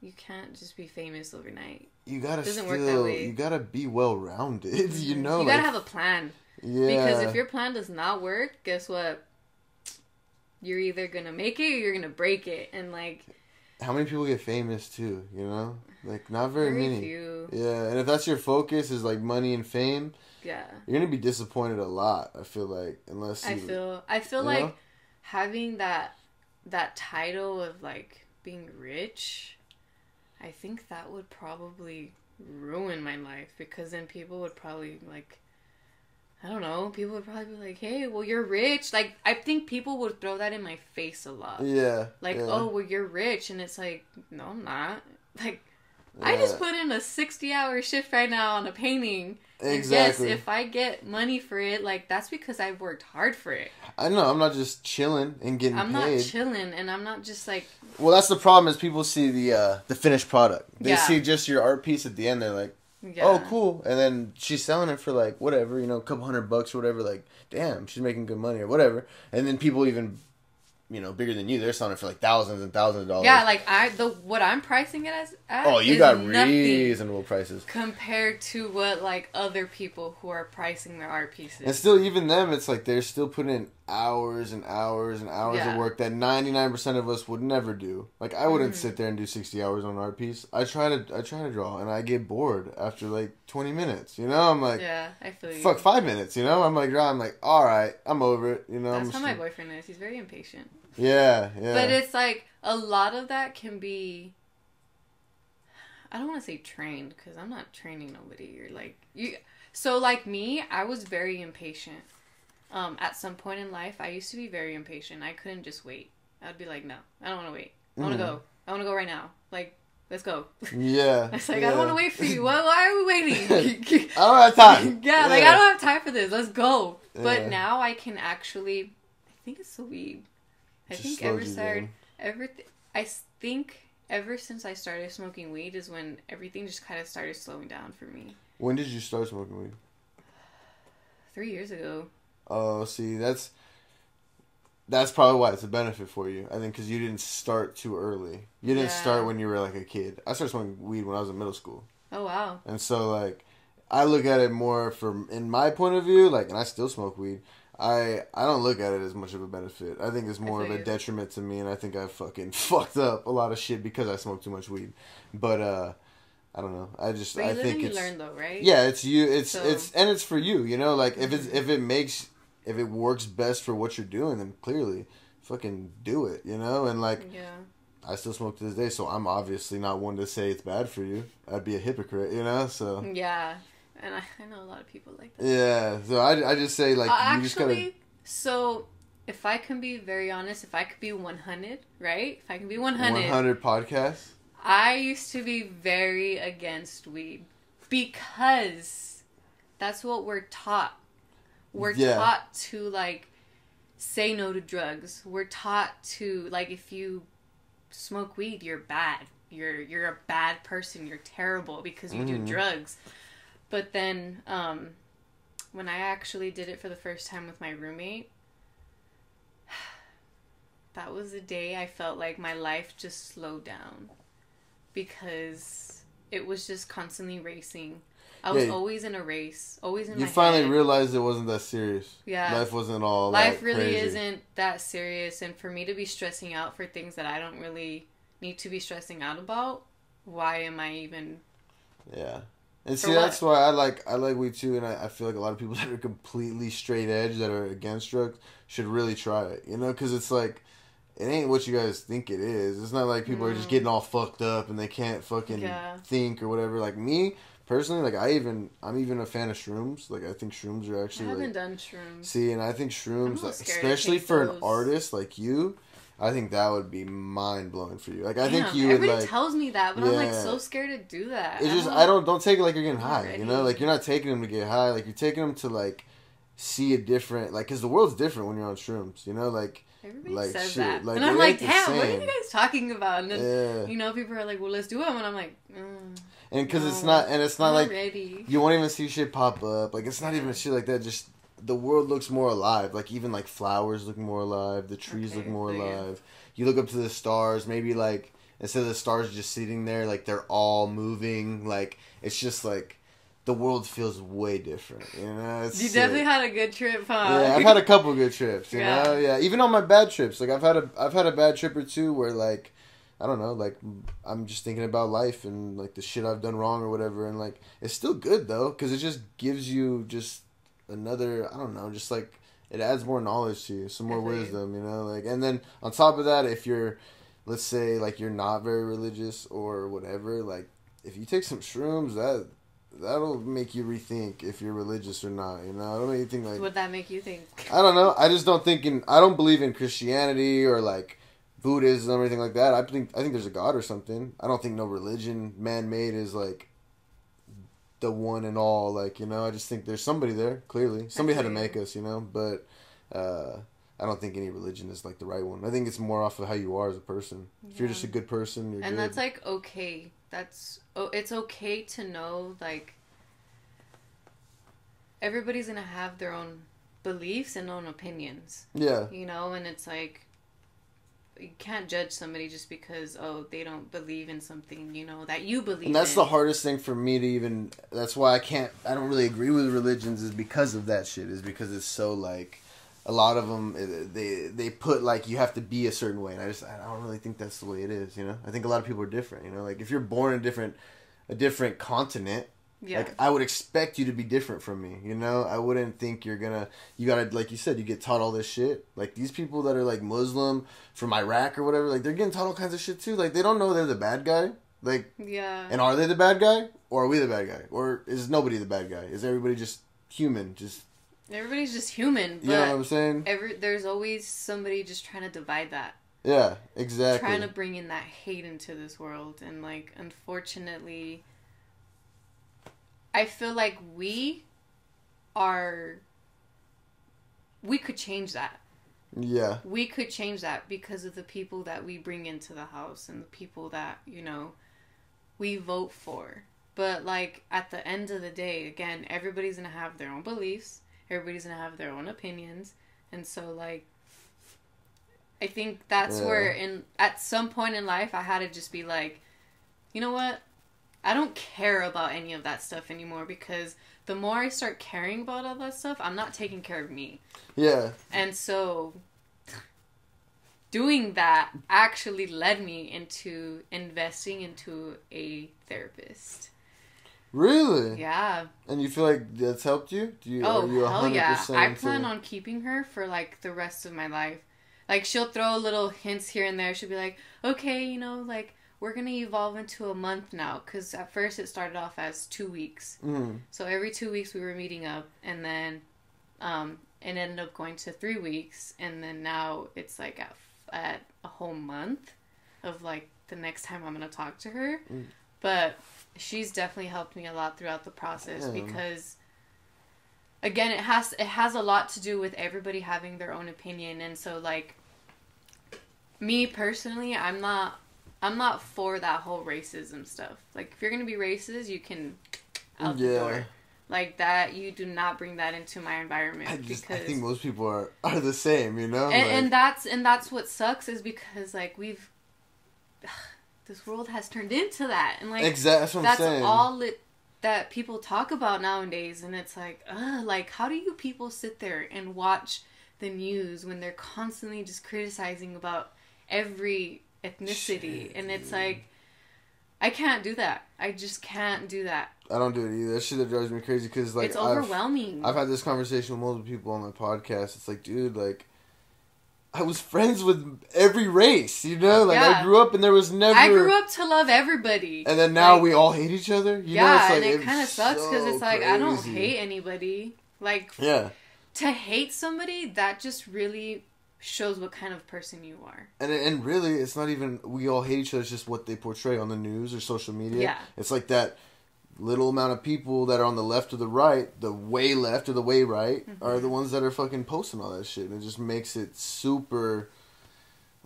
you can't just be famous overnight. you gotta Doesn't still work that way. you gotta be well rounded. You mm-hmm. know, you like, gotta have a plan yeah. because if your plan does not work, guess what? You're either gonna make it or you're gonna break it, and like how many people get famous too? You know, like not very, very many. few. Yeah, and if that's your focus is like money and fame, Yeah, you're gonna be disappointed a lot. I feel like unless you, I feel I feel like know? having that that title of like being rich, I think that would probably ruin my life because then people would probably like I don't know, people would probably be like, "Hey, well you're rich." Like I think people would throw that in my face a lot. yeah, Like, yeah, "Oh, well you're rich." And it's like, "No, I'm not." Like I just put in a 60-hour shift right now on a painting. exactly. And yes, if I get money for it, like that's because I've worked hard for it. I know I'm not just chilling and getting I'm paid. not chilling, and I'm not just like well, that's the problem is people see the uh, the finished product. They Yeah. see just your art piece at the end. They're like, yeah. oh, cool. And then she's selling it for like whatever, you know, a couple hundred bucks or whatever. Like, damn, she's making good money or whatever. And then people even, you know, bigger than you, they're selling it for like thousands and thousands of dollars. Yeah, like I the what I'm pricing it as. At oh, you got reasonable prices. compared to what like other people who are pricing their art pieces. And still, even them, it's like they're still putting in hours and hours and hours Yeah. of work that ninety nine percent of us would never do. Like I wouldn't Mhm. sit there and do sixty hours on an art piece. I try to, I try to draw, and I get bored after like twenty minutes. You know, I'm like, yeah, I feel you. fuck, five minutes. You know, I'm like. I'm like, all right, I'm over it. You know, That's I'm how my boyfriend is. He's very impatient. yeah, yeah. But it's like a lot of that can be. I don't want to say trained because I'm not training nobody. You're like you, so like me, I was very impatient. Um, at some point in life, I used to be very impatient. I couldn't just wait. I'd be like, no, I don't want to wait. I want to Mhm. go. I want to go right now. Like, let's go. yeah. It's like yeah. I don't want to wait for you. Why, why are we waiting? I don't have time. yeah, like I don't have time for this. Let's go. But now I can actually. I think it's the weed. I Just think ever started down. ever. I think ever since I started smoking weed is when everything just kind of started slowing down for me. When did you start smoking weed? Three years ago. Oh, see, that's that's probably why it's a benefit for you. I think because you didn't start too early. You didn't Yeah. start when you were like a kid. I started smoking weed when I was in middle school, Oh wow. and so like I look at it more from in my point of view. Like, and I still smoke weed. I I don't look at it as much of a benefit. I think it's more of a you. detriment to me, and I think I fucking fucked up a lot of shit because I smoked too much weed. But uh, I don't know. I just I think it's learn though, right? yeah, it's you. It's So- it's and it's for you. You know, like if it's Mhm. if it makes if it works best for what you're doing, then clearly, fucking do it. You know, and like Yeah. I still smoke to this day, so I'm obviously not one to say it's bad for you. I'd be a hypocrite. You know, so Yeah. And I, I know a lot of people like that. yeah. So I, I just say like Uh, you just gotta actually, so if I can be very honest, if I could be 100, right? If I can be 100, 100 podcasts. I used to be very against weed. because that's what we're taught. We're Yeah. taught to like say no to drugs. We're taught to like if you smoke weed, you're bad. You're you're a bad person. You're terrible because you Mhm. do drugs. But then um when I actually did it for the first time with my roommate, that was the day I felt like my life just slowed down because it was just constantly racing. I was Yeah. always in a race, always in a race. You finally head. realized it wasn't that serious. Yeah. Life wasn't all Life that really crazy. isn't that serious, and for me to be stressing out for things that I don't really need to be stressing out about, why am I even? Yeah. And see, what? that's why I like I like weed too, and I, I feel like a lot of people that are completely straight edge that are against drugs should really try it. You know, because it's like it ain't what you guys think it is. It's not like people are just Mm. getting all fucked up and they can't fucking Yeah. think or whatever. Like me personally, like I even I'm even a fan of shrooms. Like I think shrooms are I actually haven't like done shrooms. see, and I think shrooms, like, especially for those. an artist like you. I think that would be mind blowing for you. Like I think Damn, you would everybody like. tells me that, but I'm like so scared to do that. It's just I don't don't take it like you're getting high. You know, like you're not taking them to get high. Like you're taking them to like see a different like because the world's different when you're on shrooms. You know, like Everybody like, says shit, that, like, and I'm like, damn, what are you guys talking about? And then yeah, you know, people are like, well, let's do it, and I'm like, mm, and because it's not and it's not I'm like ready. you won't even see shit pop up. Like it's not even shit like that. Just the world looks more alive. Like even like flowers look more alive. The trees Okay, look more so yeah. alive. You look up to the stars. Maybe like instead of the stars just sitting there, like they're all moving. Like it's just like the world feels way different. You know, it's You sick. definitely had a good trip, huh? Yeah, I've had a couple good trips. You Yeah. know, yeah. Even on my bad trips, like I've had a I've had a bad trip or two where like I don't know, like I'm just thinking about life and like the shit I've done wrong or whatever, and like it's still good though because it just gives you just another I don't know, just like it adds more knowledge to you, some more Agreed. wisdom, you know, like and then on top of that, if you're let's say like you're not very religious or whatever, like if you take some shrooms, that that'll make you rethink if you're religious or not. You know, make you think like Would that make you think? I don't know. I just don't think in. I don't believe in Christianity or like Buddhism or anything like that. I think I think there's a God or something. I don't think no religion man made is like the one and all. Like you know, I just think there's somebody there. Clearly, somebody had to make us. You know, but uh, I don't think any religion is like the right one. I think it's more off of how you are as a person. If you're just a good person, you're and good. that's like okay that's oh it's okay to know like everybody's gonna have their own beliefs and own opinions yeah, you know and it's like you can't judge somebody just because oh they don't believe in something you know that you believe and that's in. the hardest thing for me to even. That's why I can't. I don't really agree with religions. Is because of that shit. Is because it's so like. A lot of them, eh, they they put like you have to be a certain way, and I just I don't really think that's the way it is. You know, I think a lot of people are different. You know, like if you're born in a different, a different continent, yeah like I would expect you to be different from me. You know, I wouldn't think you're gonna. You gotta, like you said, you get taught all this shit. Like these people that are like Muslim from Iraq or whatever, like they're getting taught all kinds of shit too. Like they don't know they're the bad guy. Like yeah and are they the bad guy, or are we the bad guy, or is nobody the bad guy? Is everybody just human? Just everybody's just human but you know what I'm saying? every there's always somebody just trying to divide that. Yeah, exactly. trying to bring in that hate into this world and like unfortunately i feel like we are we could change that. Yeah, we could change that because of the people that we bring into the house and the people that you know we vote for. But like at the end of the day again everybody's gonna have their own beliefs everybody's gonna have their own opinions and so like i think that's Yeah. where in at some point in life i had to just be like you know what i don't care about any of that stuff anymore because the more i start caring about all that stuff i'm not taking care of me yeah, and so doing that actually led me into investing into a therapist. Really. Yeah. And you feel like that's helped you? Do you? Oh, you hell yeah. 100% I plan on keeping her for like the rest of my life. Like she'll throw little hints here and there. She'll be like, "Okay, you know, like we're going to evolve into a month now cuz at first it started off as 2 weeks. Mhm. So every 2 weeks we were meeting up and then um it ended up going to 3 weeks and then now it's like at, at a whole month of like the next time I'm going to talk to her. Mm. but she's definitely helped me a lot throughout the process Yeah. because again it has it has a lot to do with everybody having their own opinion and so like me personally i'm not i'm not for that whole racism stuff like if you're gonna be racist you can out the Yeah. door like that you do not bring that into my environment I just I think most people are are the same, you know. and, Like, and that's and that's what sucks is because like we've this world has turned into that and like exactly that's what that's I'm saying. all it that people talk about nowadays and it's like uh like how do you people sit there and watch the news when they're constantly just criticizing about every ethnicity Shit, and it's dude. like I can't do that. I just can't do that. I don't do it either. That shit that drives me crazy because like it's I've- overwhelming. I've had this conversation with multiple people on my podcast. It's like, dude, like, I was friends with every race, you know? Like, I grew up and there was never. I grew up to love everybody. And then now Like, we all hate each other? You know, yeah, it's like, and it it's kind of sucks because so it's like I don't hate anybody. Like Yeah. to hate somebody, that just really shows what kind of person you are. And, and really, it's not even we all hate each other. It's just what they portray on the news or social media. Yeah. It's like that little amount of people that are on the left or the right, the way left or the way right, Mm-hmm. are the ones that are fucking posting all that shit. And it just makes it super.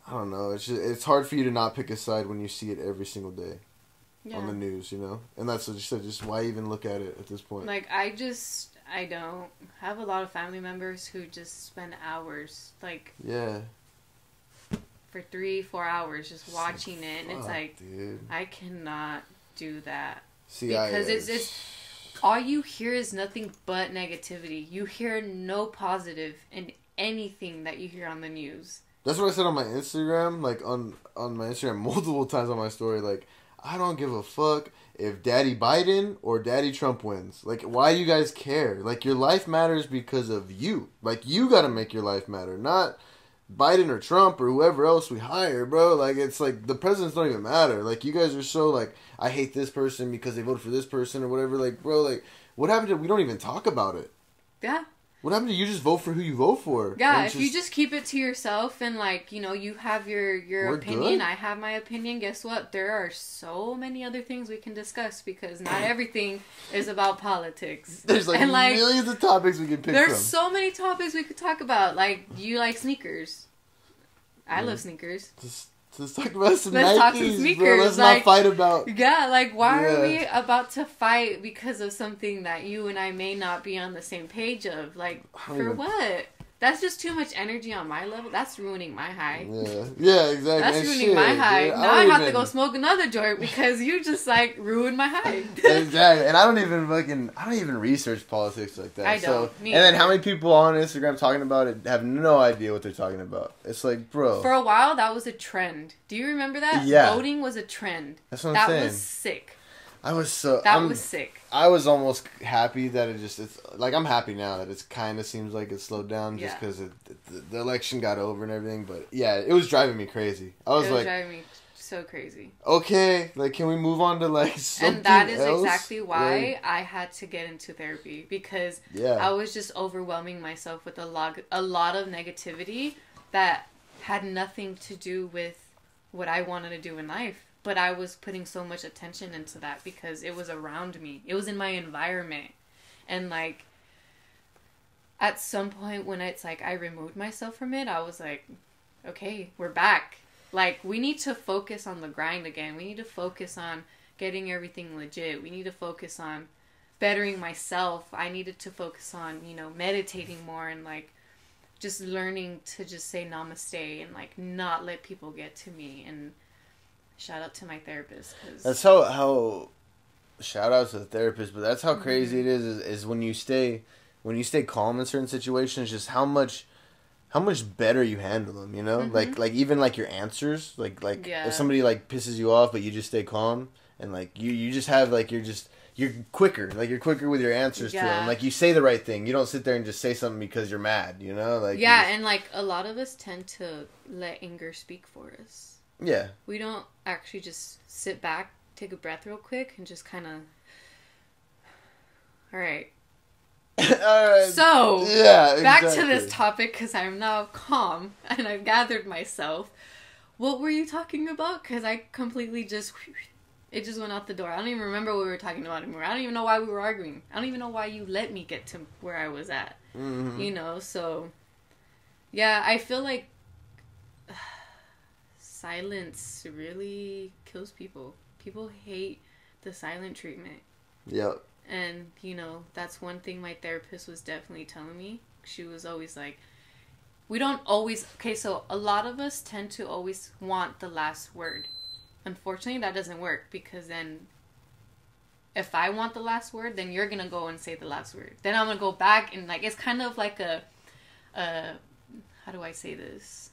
I don't know. It's just, it's hard for you to not pick a side when you see it every single day Yeah. on the news, you know. And that's what you said. Just why even look at it at this point? Like I just I don't have a lot of family members who just spend hours like yeah. for three, four hours just watching it and it's like dude. I cannot do that. See, because it's- it's- All you hear is nothing but negativity. You hear no positive in anything that you hear on the news. That's what I said on my Instagram, like on on my Instagram multiple times on my story. Like, I don't give a fuck if Daddy Biden or Daddy Trump wins. Like, why you guys care? Like, your life matters because of you. Like, you got to make your life matter, not Biden or Trump or whoever else we hire, bro. Like, it's like the presidents don't even matter. Like, you guys are so like, I hate this person because they voted for this person or whatever. Like, bro, like, what happened to? We don't even talk about it. Yeah. What happened to you? Just vote for who you vote for. Yeah, if you just keep it to yourself and like, you know, you have your your We're opinion, good. I have my opinion, guess what? There are so many other things we can discuss because not everything is about politics. There's like, and like millions of topics we can pick there's from. so many topics we could talk about. Like you like sneakers. I love sneakers. Just, just talk about some Let's Nikes, talk some bro. sneakers, Let's like- not fight about. Yeah, like why are we about to fight because of something that you and I may not be on the same page of? Like for what? That's just too much energy on my level. That's ruining my high. Yeah, yeah, exactly. That's And ruining shit, my high. dude, now I, don't have to go smoke another joint because you just like ruined my high. exactly, and I don't even fucking, I don't even research politics like that. I don't, me and then how many people on Instagram talking about it have no idea what they're talking about? It's like, bro, For a while, that was a trend. Do you remember that? Yeah. Voting was a trend. that's what I'm that saying. was sick. I was so, That I'm, was sick. I was almost happy that it just, it's like I'm happy now that it's kind of seems like it slowed down just Yeah. because the, the election got over and everything. But yeah, it was driving me crazy. I was it was like, driving me so crazy. okay, like can we move on to like something And that is else? exactly why Like, I had to get into therapy because yeah. I was just overwhelming myself with a lot, a lot of negativity that had nothing to do with what I wanted to do in life. But I was putting so much attention into that because it was around me. It was in my environment. And like at some point when it's like I removed myself from it, I was like, okay, we're back. Like we need to focus on the grind again. We need to focus on getting everything legit. We need to focus on bettering myself. I needed to focus on, you know, meditating more and like just learning to just say namaste and like not let people get to me and shout out to my therapist cuz That's how how shout out to the therapist, but that's how Mm-hmm. crazy it is, is is when you stay when you stay calm in certain situations, just how much how much better you handle them, you know? Like like even like your answers, like like Mm-hmm. Yeah. if somebody like pisses you off but you just stay calm and like you you just have like you're just you're quicker, like you're quicker with your answers to them. Like you say the right thing. You don't sit there and just say something because you're mad, you know? Like yeah, just- and like a lot of us tend to let anger speak for us. Yeah. We don't actually just sit back, take a breath real quick and just kind of All right. All right. So, yeah, back to this topic because I'm now calm and I've gathered myself. What were you talking about? Because I completely just It just went out the door. I don't even remember what we were talking about anymore. I don't even know why we were arguing. I don't even know why you let me get to where I was at. Mhm. You know, so yeah, I feel like silence really kills people. People hate the silent treatment. Yep. And, you know, that's one thing my therapist was definitely telling me. She was always like, we don't always, okay, so a lot of us tend to always want the last word. Unfortunately, that doesn't work because then if I want the last word, then you're going to go and say the last word. Then I'm going to go back and, like, it's kind of like a, a, how do I say this?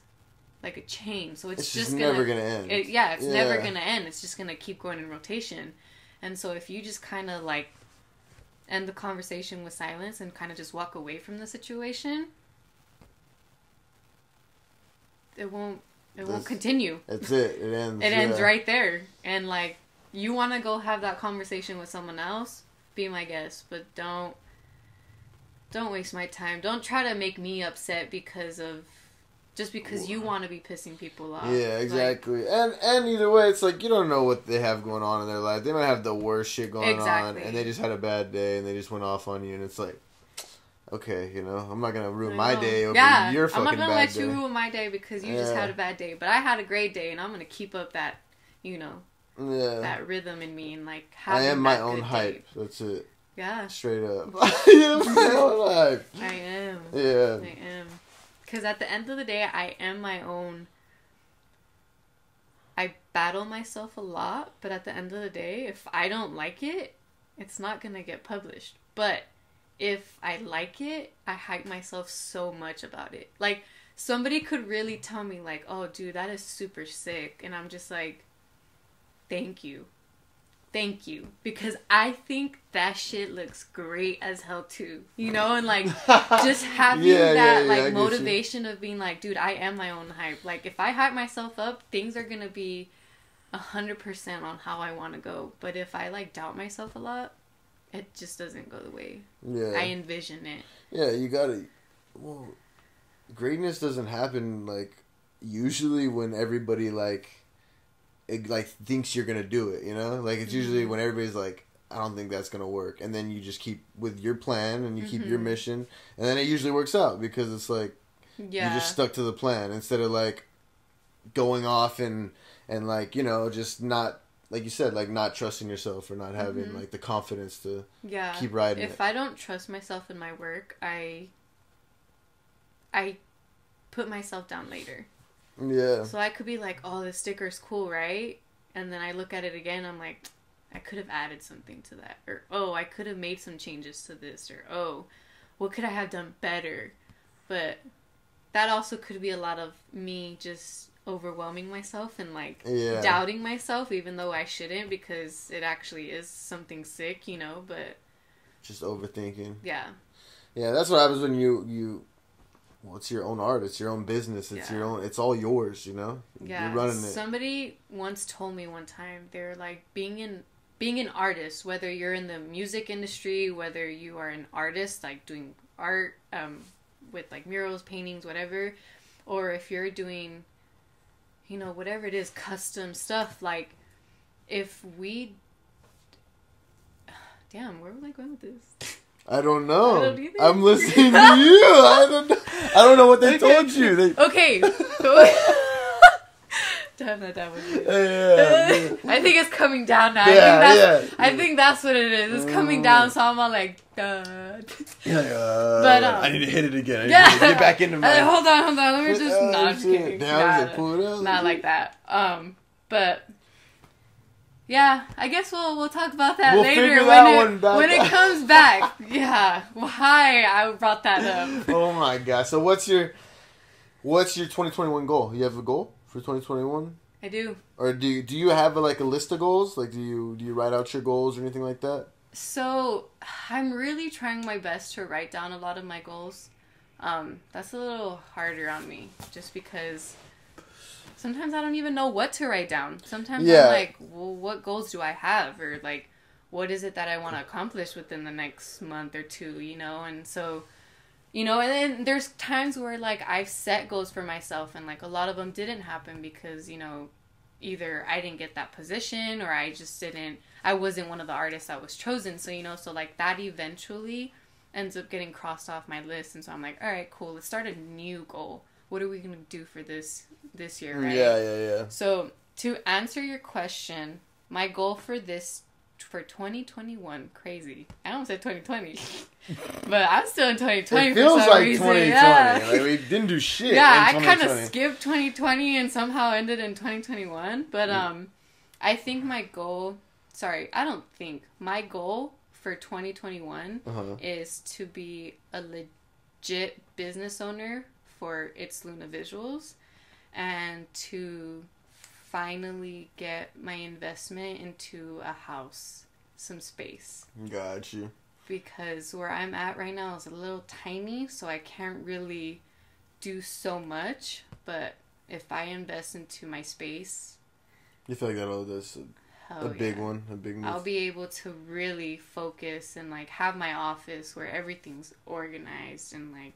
Like a chain. So it's, It's, just, just, gonna, never gonna end. it, yeah, it's never gonna end. It's just gonna keep going in rotation. And so if you just kind of like end the conversation with silence and kind of just walk away from the situation, it won't it won't continue. That's it. It ends. It ends yeah. right there. And like you want to go have that conversation with someone else, be my guest, but don't don't waste my time. Don't try to make me upset because of just because you want to be pissing people off. Yeah, Like, exactly. and and either way, it's like you don't know what they have going on in their life. They might have the worst shit going on, and they just had a bad day, and they just went off on you, and it's like, okay, you know, I'm not gonna ruin my day over yeah, your fucking I'm not gonna let day. you ruin my day because you just had a bad day. But I had a great day, and I'm gonna keep up that, you know, yeah, that rhythm in me and like I am my own good day. hype. That's it. Yeah, Straight up. I am my own hype. I am. Yeah. I am. Because at the end of the day, I am my own. I battle myself a lot, but at the end of the day, if I don't like it, it's not to get published. But if I like it, I hype myself so much about it. Like, somebody could really tell me, like, oh, dude, that is super sick. And I'm just like, thank you. Thank you. Because I think that shit looks great as hell, too. You know? And, like, just having Yeah, yeah, that yeah, like you. motivation of being like, dude, I am my own hype. Like if I hype myself up, things are gonna be a hundred percent on how I want to go. But if I like doubt myself a lot, it just doesn't go the way Yeah. I envision it. Yeah, you gotta. Well, greatness doesn't happen like usually when everybody like, it, like thinks you're gonna do it. You know, like it's usually Mhm. when everybody's like, I don't think that's gonna work, and then you just keep with your plan and you keep your Mhm. mission, and then it usually works out because it's like Yeah. you just stuck to the plan instead of like going off and and like you know just not like you said like not trusting yourself or not having Mhm. like the confidence to yeah. keep riding if it. I don't trust myself in my work, I I put myself down later. Yeah. So I could be like, "Oh, this sticker's cool, right?" And then I look at it again. I'm like, I could have added something to that, or oh, I could have made some changes to this, or oh, what could I have done better? But that also could be a lot of me just overwhelming myself and like Yeah. doubting myself, even though I shouldn't, because it actually is something sick, you know. But Just overthinking. yeah, Yeah, that's what happens when you you. Well, it's your own art. It's your own business. It's Yeah. your own. It's all yours. You know. Yeah, You're running it. Somebody once told me one time they're like being in being an artist, whether you're in the music industry, whether you are an artist like doing art um, with like murals, paintings, whatever, or if you're doing, you know, whatever it is, custom stuff. Like, if we, damn, where was I going with this? I don't know. I don't either. I'm listening to you. I don't. Know. I don't know what they Okay. told you. They, Okay. damn that, that was it. yeah. I think it's coming down now. Yeah, I think that's yeah. I think that's what it is. It's coming down, so I'm all like, duh. Yeah, uh, But, um, I need to hit it again. I need Yeah. to get back into my. Uh, hold on, hold on. Let me just Oh, no, I'm just kidding. Damn, Nah, is it out? not like that. Um, but yeah, I guess we'll we'll talk about that We'll later when that it when it comes back. yeah, why I brought that up. Oh my god! So what's your, what's your 2021 goal? You have a goal for 2021, I do. or do you, do you have like a list of goals? Like do you do you write out your goals or anything like that? So I'm really trying my best to write down a lot of my goals. Um, that's a little harder on me, just because sometimes I don't even know what to write down. Sometimes Yeah. I'm like, well, what goals do I have, or like, what is it that I want to accomplish within the next month or two, you know? And so, you know, and then there's times where like I've set goals for myself, and like a lot of them didn't happen because you know, either I didn't get that position or I just didn't I wasn't one of the artists that was chosen. So, you know, so like that eventually ends up getting crossed off my list and so I'm like, all right, cool, let's start a new goal. What are we gonna do for this this year, right? Yeah, yeah, yeah. So to answer your question, my goal for this for 2021 crazy. I almost said 2020, but I'm still in 2020. It feels for some like reason. 2020. Yeah, Like we didn't do shit. yeah. I kind of skipped 2020 and somehow ended in 2021. But Mm. um, I think my goal. Sorry, I don't think my goal for 2021 Uh-huh. is to be a legit business owner for its Luna Visuals and to finally get my investment into a house, some space. Got you. Because where I'm at right now is a little tiny, so I can't really do so much. But if I invest into my space, You feel like that'll that's a, a big yeah. one, a big move. I'll be able to really focus and like have my office where everything's organized and like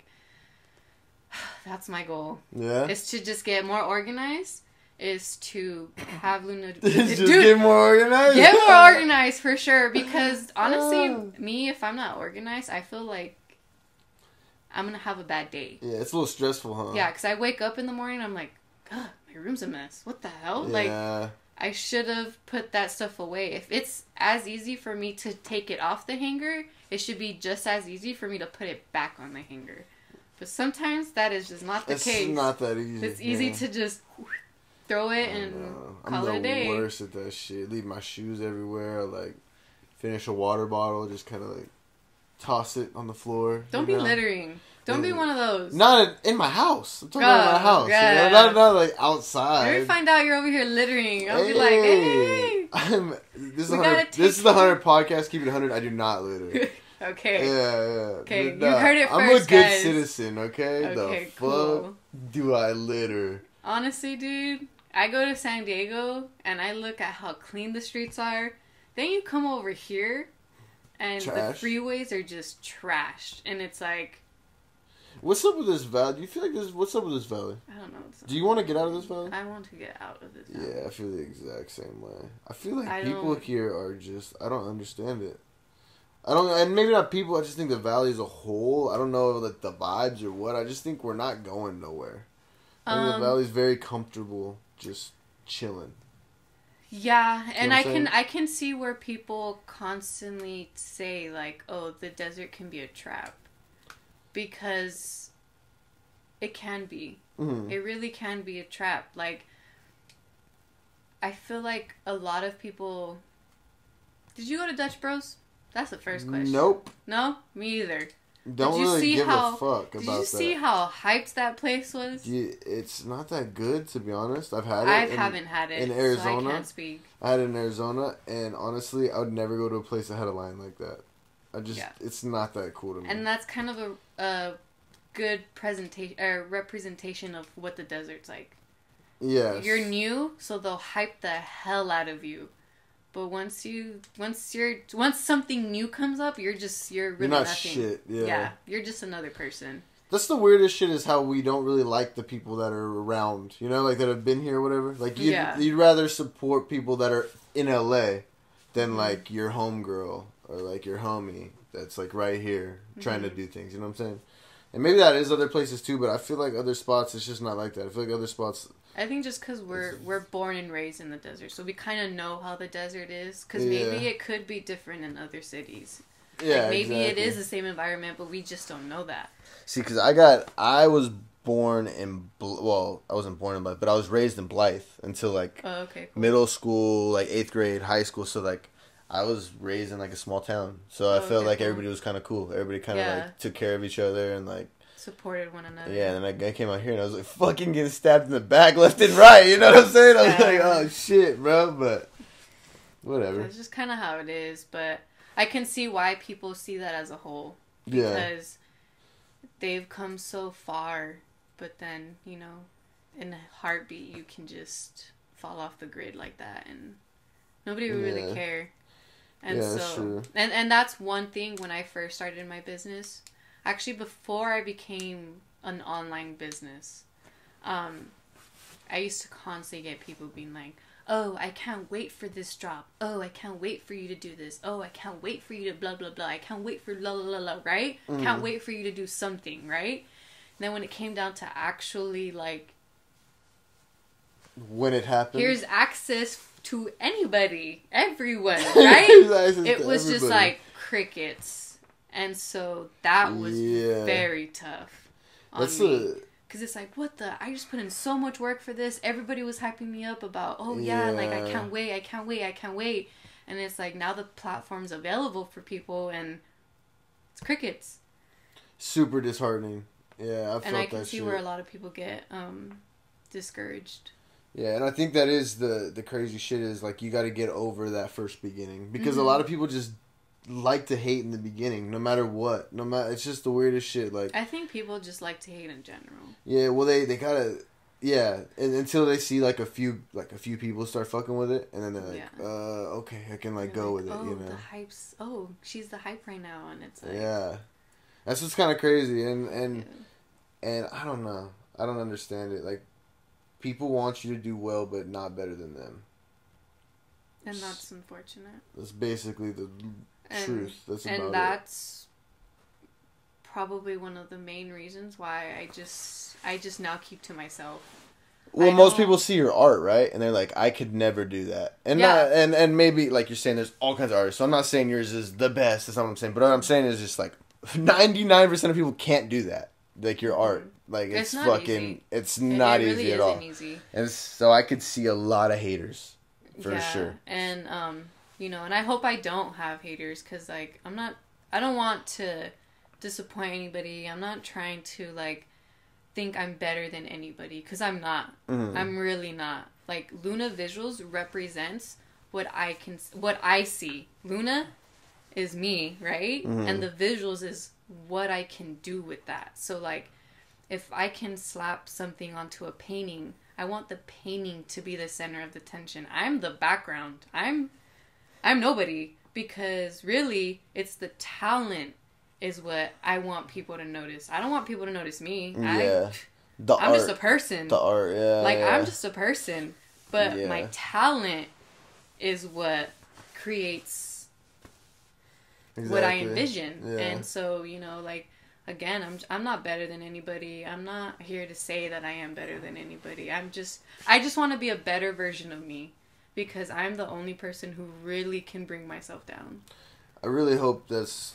that's my goal. yeah. Is to just get more organized. Is to have Luna just Dude, get more organized. get more organized for sure. Because honestly, Oh. me if I'm not organized, I feel like I'm gonna have a bad day. Yeah, it's a little stressful, huh? Yeah, because I wake up in the morning, I'm like, Ugh, my room's a mess. What the hell? Like I should have put that stuff away. If it's as easy for me to take it off the hanger, it should be just as easy for me to put it back on the hanger. But sometimes that is just not the it's case. not that easy. it's easy yeah. to just throw it and know. I'm call the it a day. worst at that shit. Leave my shoes everywhere. Like finish a water bottle, just kind of like toss it on the floor. don't you be know? littering. Don't be one of those. Not in my house. I'm talking about my house. you know? yeah. Not not like outside. Maybe find out you're over here littering. I'll be like, hey. I'm, this is the hundred. This is the hundred podcast. Keep it hundred. I do not litter. okay. Yeah, yeah. Okay, But you heard it first, I'm a good guys. citizen. Okay. Okay, the fuck cool. do I litter? Honestly, dude, I go to San Diego and I look at how clean the streets are. Then you come over here and Trash. the freeways are just trashed. And it's like, What's up with this valley? Do you feel like this? What's up with this valley? I don't know. Do you want to get out of this valley? I want to get out of this. now. Yeah, I feel the exact same way. I feel like I people here are just I don't understand it. I don't and maybe not people, I just think the valley as a whole, I don't know like the vibes or what. I just think we're not going nowhere. I think Um, the valley's very comfortable just chilling. Yeah, and what I I'm can? I can see where people constantly say like, "Oh, the desert can be a trap," because it can be. Mhm. It really can be a trap. Like, I feel like a lot of people. Did you go to Dutch Bros? That's the first question. Nope. No, me either. Don't you really see give how- a fuck about that. Did you that. see how hyped that place was? It's not that good to be honest. I've had it. I in- haven't had it in So Arizona? I can't speak. I had it in Arizona, and honestly, I would never go to a place that had a line like that. I just, Yeah. it's not that cool to me. And that's kind of a, a good presentation or representation of what the desert's like. Yeah. You're new, so they'll hype the hell out of you. But once you once you're once something new comes up, you're just you're really You're not nothing. shit. Yeah. Yeah, you're just another person. That's the weirdest shit is how we don't really like the people that are around, you know, like that have been here or whatever. Like you'd, Yeah. you'd rather support people that are in LA than Mhm. like your homegirl or like your homie that's like right here trying to Mhm. do things, you know what I'm saying? And maybe that is other places too, but I feel like other spots it's just not like that. I feel like other spots I think just because we're we're born and raised in the desert, so we kind of know how the desert is. Because Yeah. maybe it could be different in other cities. yeah, like maybe it exactly. is the same environment, but we just don't know that. See, because I got, I was born in, well, I wasn't born in Blythe, but I was raised in Blythe until like Oh, okay. Cool. middle school, like eighth grade, high school. So like, I was raised in like a small town, so I Oh, felt okay, like cool. everybody was kind of cool. Everybody kind of Yeah. like took care of each other and like, Supported one another. yeah. And then I, I came out here and I was like, fucking getting stabbed in the back, left and right. You know what I'm saying? I was Yeah. like, oh shit, bro. But whatever. It's just kind of how it is, but I can see why people see that as a whole Yeah. because they've come so far, but then you know, in a heartbeat, you can just fall off the grid like that, and nobody would Yeah. really care. And Yeah, that's so, true. and and that's one thing when I first started my business. Actually, before I became an online business, um, I used to constantly get people being like, oh, I can't wait for this drop. Oh, I can't wait for you to do this. Oh, I can't wait for you to blah blah blah. I can't wait for la la la la. Right? Mm-hmm. Can't wait for you to do something. Right? And then when it came down to actually like when it happened. here's access to anybody, everyone, right? It was just like crickets, and so that was Yeah. very tough on That's me. a Cause it's like, what the? I just put in so much work for this. Everybody was hyping me up about, oh yeah, like I can't wait, I can't wait, I can't wait. And it's like now the platform's available for people, and it's crickets. super disheartening. Yeah, I felt And I can see shit. where a lot of people get um, discouraged. Yeah, and I think that is the the crazy shit is like you got to get over that first beginning because Mhm. a lot of people just like to hate in the beginning, no matter what. No matter it's just the weirdest shit. Like I think people just like to hate in general. yeah, well they they gotta yeah, and until they see like a few like a few people start fucking with it, and then they're like, Yeah. uh, okay, I can like You're go like, with it, oh, you know. the hype's. Oh, she's the hype right now, and it's like, Yeah, that's what's kind of crazy, and and yeah. and I don't know, I don't understand it. Like people want you to do well, but not better than them. and that's unfortunate. That's basically the And- truth. That's about and it. that's probably one of the main reasons why I just I just now keep to myself. Well, I most don't- people see your art, right? And they're like, I could never do that. And Yeah. not, and and maybe like you're saying, there's all kinds of artists. So I'm not saying yours is the best. That's not what I'm saying. But what I'm saying is just like 99 percent of people can't do that. Like your art, like it's, It's not fucking, easy. it's not it really easy at all. Easy. And so I could see a lot of haters for yeah. sure. And um, you know, and I hope I don't have haters because like I'm not. I don't want to disappoint anybody. I'm not trying to like think I'm better than anybody because I'm not. Mhm. I'm really not. Like Luna Visuals represents what I can what I see. Luna is me, right? Mhm. And the visuals is what I can do with that. So like if I can slap something onto a painting, I want the painting to be the center of the tension. I'm the background. I'm I'm nobody because really it's the talent is what I want people to notice. I don't want people to notice me. Yeah. I, The I'm art, just a person. the art, yeah. like yeah. I'm just a person, but Yeah. my talent is what creates what I envision. Yeah. And so, you know, like again, I'm I'm not better than anybody. I'm not here to say that I am better than anybody. I'm just I just want to be a better version of me because I'm the only person who really can bring myself down. I really hope that's.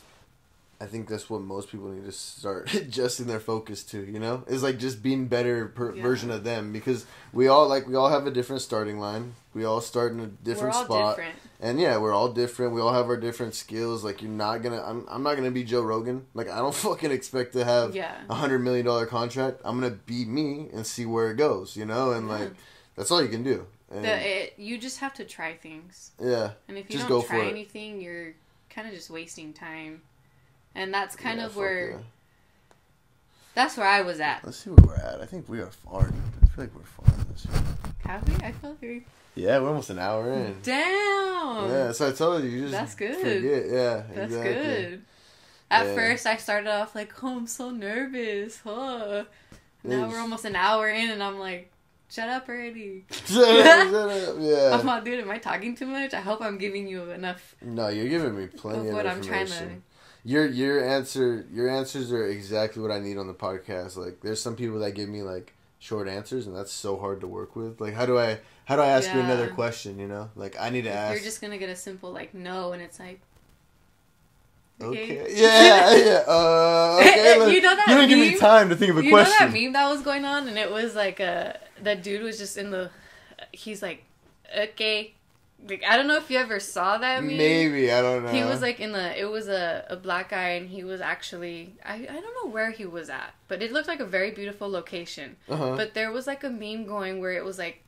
I think that's what most people need to start adjusting their focus to. You know, is like just being better per Yeah. version of them because we all like we all have a different starting line. We all start in a different spot, different. and yeah, we're all different. We all have our different skills. Like you're not gonna. I'm. I'm not gonna be Joe Rogan. Like I don't fucking expect to have Yeah. a hundred million dollar contract. I'm gonna be me and see where it goes. You know, and Yeah. like that's all you can do. And, The, it, you just have to try things. yeah. And if you don't go try anything, you're kind of just wasting time. And that's kind Yeah, of where yeah. that's where I was at. Let's see where we're at. I think we are far. I feel like we're far in this. Have we? I feel very Yeah, we're almost an hour in. Damn. Yeah, so I told you, you just That's good. Forget, yeah, That's exactly. good. At Yeah. first, I started off like, "Oh, I'm so nervous." Huh. Now we're almost an hour in, and I'm like, "Shut up already." Shut up, shut up, yeah. I'm not, dude. Am I talking too much? I hope I'm giving you enough No, you're giving me plenty of what I'm trying to. Your your answer your answers are exactly what I need on the podcast. Like there's some people that give me like short answers and that's so hard to work with. Like how do I how do I ask you another question, you know? Like I need to ask You're just gonna get a simple like no, and it's like. Okay. Yeah, yeah. Uh, okay. You know that You didn't give me time to think of a you question. know that meme that was going on, and it was like uh that dude was just in the. He's like, okay, like I don't know if you ever saw that meme. Maybe, I don't know. He was like in the. It was a, a black guy, and he was actually. I, I don't know where he was at, but it looked like a very beautiful location. uh-huh. But there was like a meme going where it was like.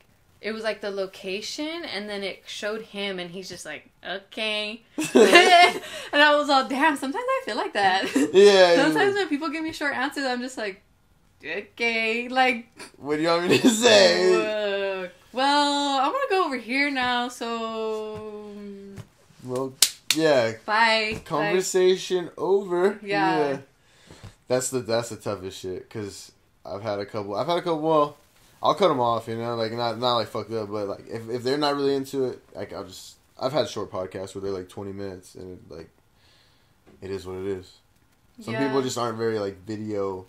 It was like the location, and then it showed him, and he's just like, okay. and I was all, damn, sometimes I feel like that. yeah. Sometimes when people give me short answers, I'm just like, okay, like, what do you want me to say? well, I'm gonna go over here now, so Well, yeah. bye. Conversation over. Yeah. That's the that's the toughest shit because I've had a couple. I've had a couple. Well, I'll cut them off. You know, like not not like fucked up, but like if if they're not really into it, like I'll just. I've had short podcasts where they're like twenty minutes, and it, like, it is what it is. Some Yeah. people just aren't very like video.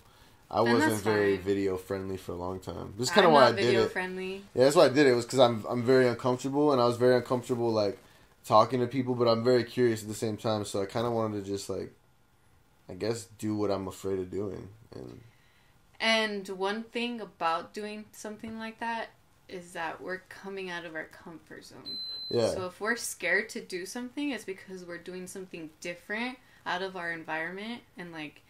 I And wasn't very video friendly for a long time. This is kind of why I did video it. friendly. Yeah, that's why I did it. Was because I'm I'm very uncomfortable, and I was very uncomfortable like talking to people, but I'm very curious at the same time. So I kind of wanted to just like, I guess, do what I'm afraid of doing. And And one thing about doing something like that is that we're coming out of our comfort zone. yeah, So if we're scared to do something, it's because we're doing something different out of our environment and like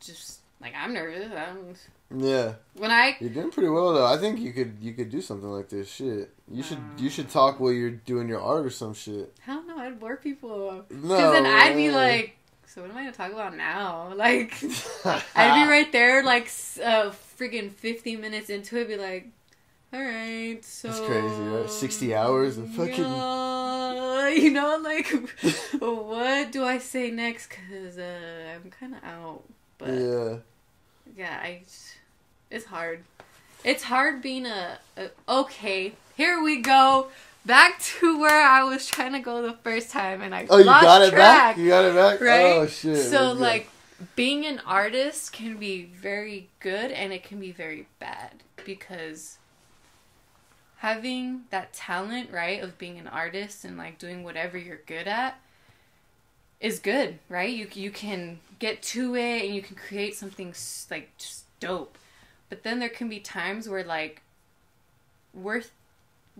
just like I'm nervous. I'm, yeah, when I you're doing pretty well though. I think you could you could do something like this. Shit, you should you should talk while you're doing your art or some shit. hell no, I'd bore people. No, Because then I'd be like, so what am I gonna talk about now? Like I'd be right there, like uh, freaking fifty minutes into it, be like, all right, so That's crazy, right? 60 hours of fucking- yeah, you know, like what do I say next? Cause uh, I'm kind of out, but yeah. yeah, I, it's hard. It's hard being a, a okay. Here we go. Back to where I was trying to go the first time, and I oh, you got it track back. You got it back. right? Oh shit. So like being an artist can be very good and it can be very bad because having that talent, right, of being an artist and like doing whatever you're good at is good, right? You you can get to it and you can create something like just dope. But then there can be times where like we're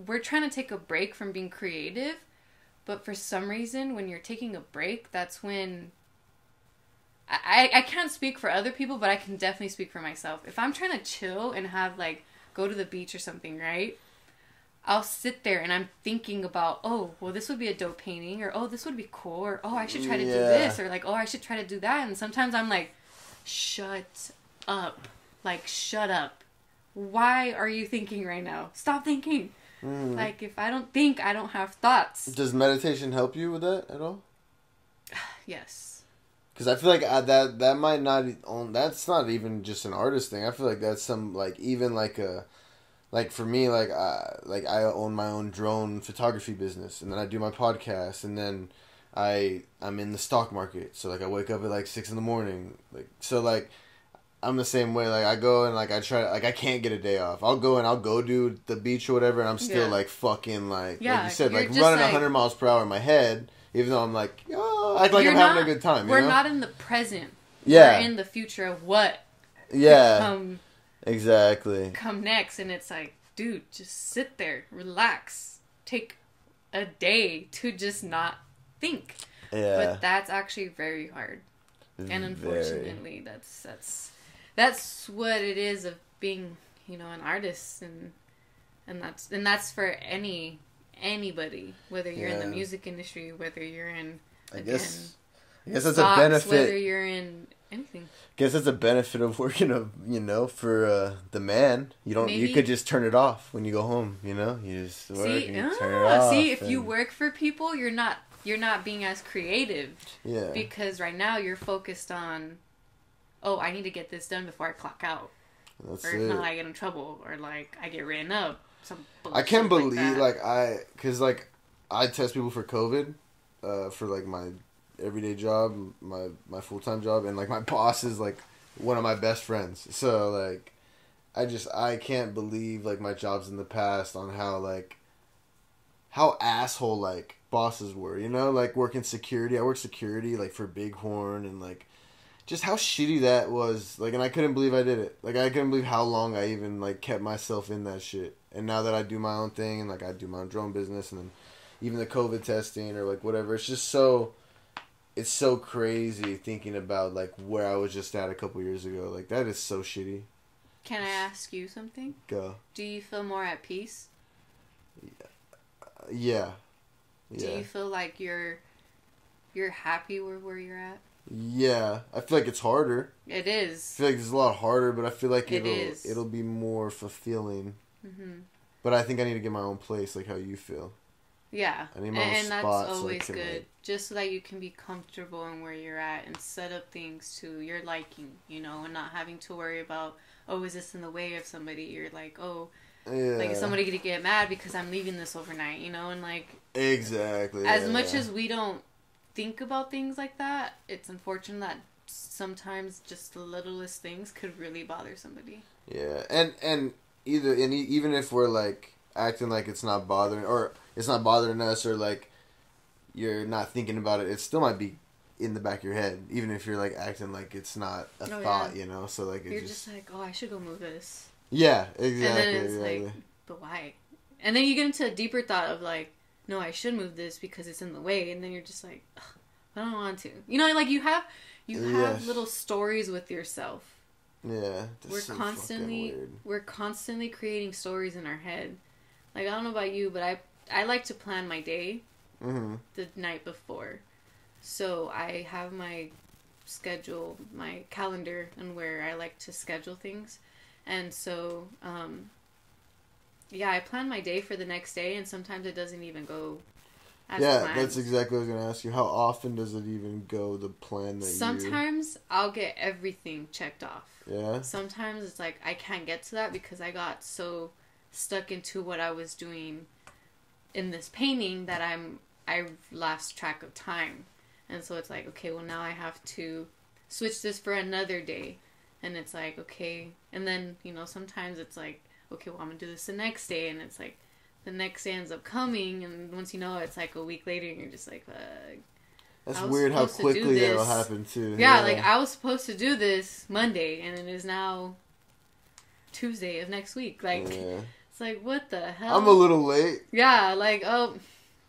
we're trying to take a break from being creative but for some reason when you're taking a break that's when I, I I can't speak for other people but i can definitely speak for myself if i'm trying to chill and have like go to the beach or something right i'll sit there and i'm thinking about oh well this would be a dope painting or oh this would be cool or oh i should try to do this or like oh i should try to do that and sometimes i'm like shut up like shut up why are you thinking right now stop thinking Mm. like if I don't think, I don't have thoughts. Does meditation help you with that at all? Yes. Because I feel like I, that that might not That's not even just an artist thing. I feel like that's some like even like a like for me like I like I own my own drone photography business, and then I do my podcast, and then I I'm in the stock market. So like I wake up at like six in the morning. Like so like I'm the same way. Like I go and like I try like I can't get a day off. I'll go and I'll go do the beach or whatever, and I'm still Yeah. like fucking like Yeah, like you said like running like- 100 miles per hour in my head. Even though I'm like, oh, I act like I'm having a good time. You We're know? not in the present. Yeah. We're in the future of what Yeah, exactly. come next and it's like, dude, just sit there, relax. Take a day to just not think. Yeah. But that's actually very hard. And Very. unfortunately, that's that's that's what it is of being, you know, an artist and and that's and that's for any anybody, whether you're in the music industry, whether you're in I again, guess. I guess that's stocks, a whether you're in anything. guess that's a benefit of working a you know for uh, the man. You don't. You could just turn it off when you go home. You know, you just work See, and you turn it ah, off. see, if you work for people, you're not you're not being as creative yeah, because right now you're focused on, oh, I need to get this done before I clock out, that's or if it. not, I get in trouble, or like I get ran up. Some I can't believe that. like, I because like I test people for COVID, uh, for like my everyday job, my my full time job, and like my boss is like one of my best friends. So like, I just I can't believe like my jobs in the past on how like how asshole like bosses were. You know, like working security. I worked security like for Bighorn and like. Just how shitty that was, like, and I couldn't believe I did it. Like, I couldn't believe how long I even like kept myself in that shit. And now that I do my own thing and like I do my own drone business and then even the COVID testing or like whatever, it's just so it's so crazy thinking about like where I was just at a couple years ago. Like that is so shitty. Can I ask you something? Go. Do you feel more at peace? Uh, yeah. Do you feel like you're you're happy where where you're at? Yeah. I feel like it's harder. It is. I feel like it's a lot harder, but I feel like It it'll is. it'll be more fulfilling. hmm But I think I need to get my own place, like how you feel. Yeah, I need my own and, that's spot so I always can, good, like- just so that you can be comfortable in where you're at and set up things to your liking, you know, and not having to worry about, oh, is this in the way of somebody? You're like, oh, Yeah. like is somebody gonna get mad because I'm leaving this overnight? You know, and like Exactly. as yeah, much as we don't think about things like that, it's unfortunate that sometimes just the littlest things could really bother somebody. Yeah, and and either and even if we're like acting like it's not bothering or it's not bothering us or like you're not thinking about it, it still might be in the back of your head, even if you're like acting like it's not a Oh, thought, yeah. you know. So like You're just, just like, oh, I should go move this. yeah, exactly. and then it's exactly. like, but why? And then you get into a deeper thought of like, no, I should move this because it's in the way. And then you're just like, I don't want to. You know, like you have you have Yes. little stories with yourself. yeah, we're so constantly we're constantly creating stories in our head. Like I don't know about you, but I I like to plan my day Mm-hmm. the night before. So I have my schedule, my calendar, and where I like to schedule things. And so, um, yeah, I plan my day for the next day, and sometimes it doesn't even go as Yeah, planned. that's exactly what I was gonna ask you. How often does it even go the plan that Sometimes I'll get everything checked off. Yeah. Sometimes it's like I can't get to that because I got so stuck into what I was doing in this painting that I'm I've lost track of time. And so it's like, okay, well now I have to switch this for another day. And it's like, okay, and then, you know, sometimes it's like, okay, well I'm going to do this the next day and it's like the next day ends up coming and once you know it, it's like a week later and you're just like, That's weird how supposed to do quickly that'll happen too. yeah, like I was supposed to do this Monday and it is now Tuesday of next week. Like yeah. it's like what the hell? I'm a little late. yeah, like oh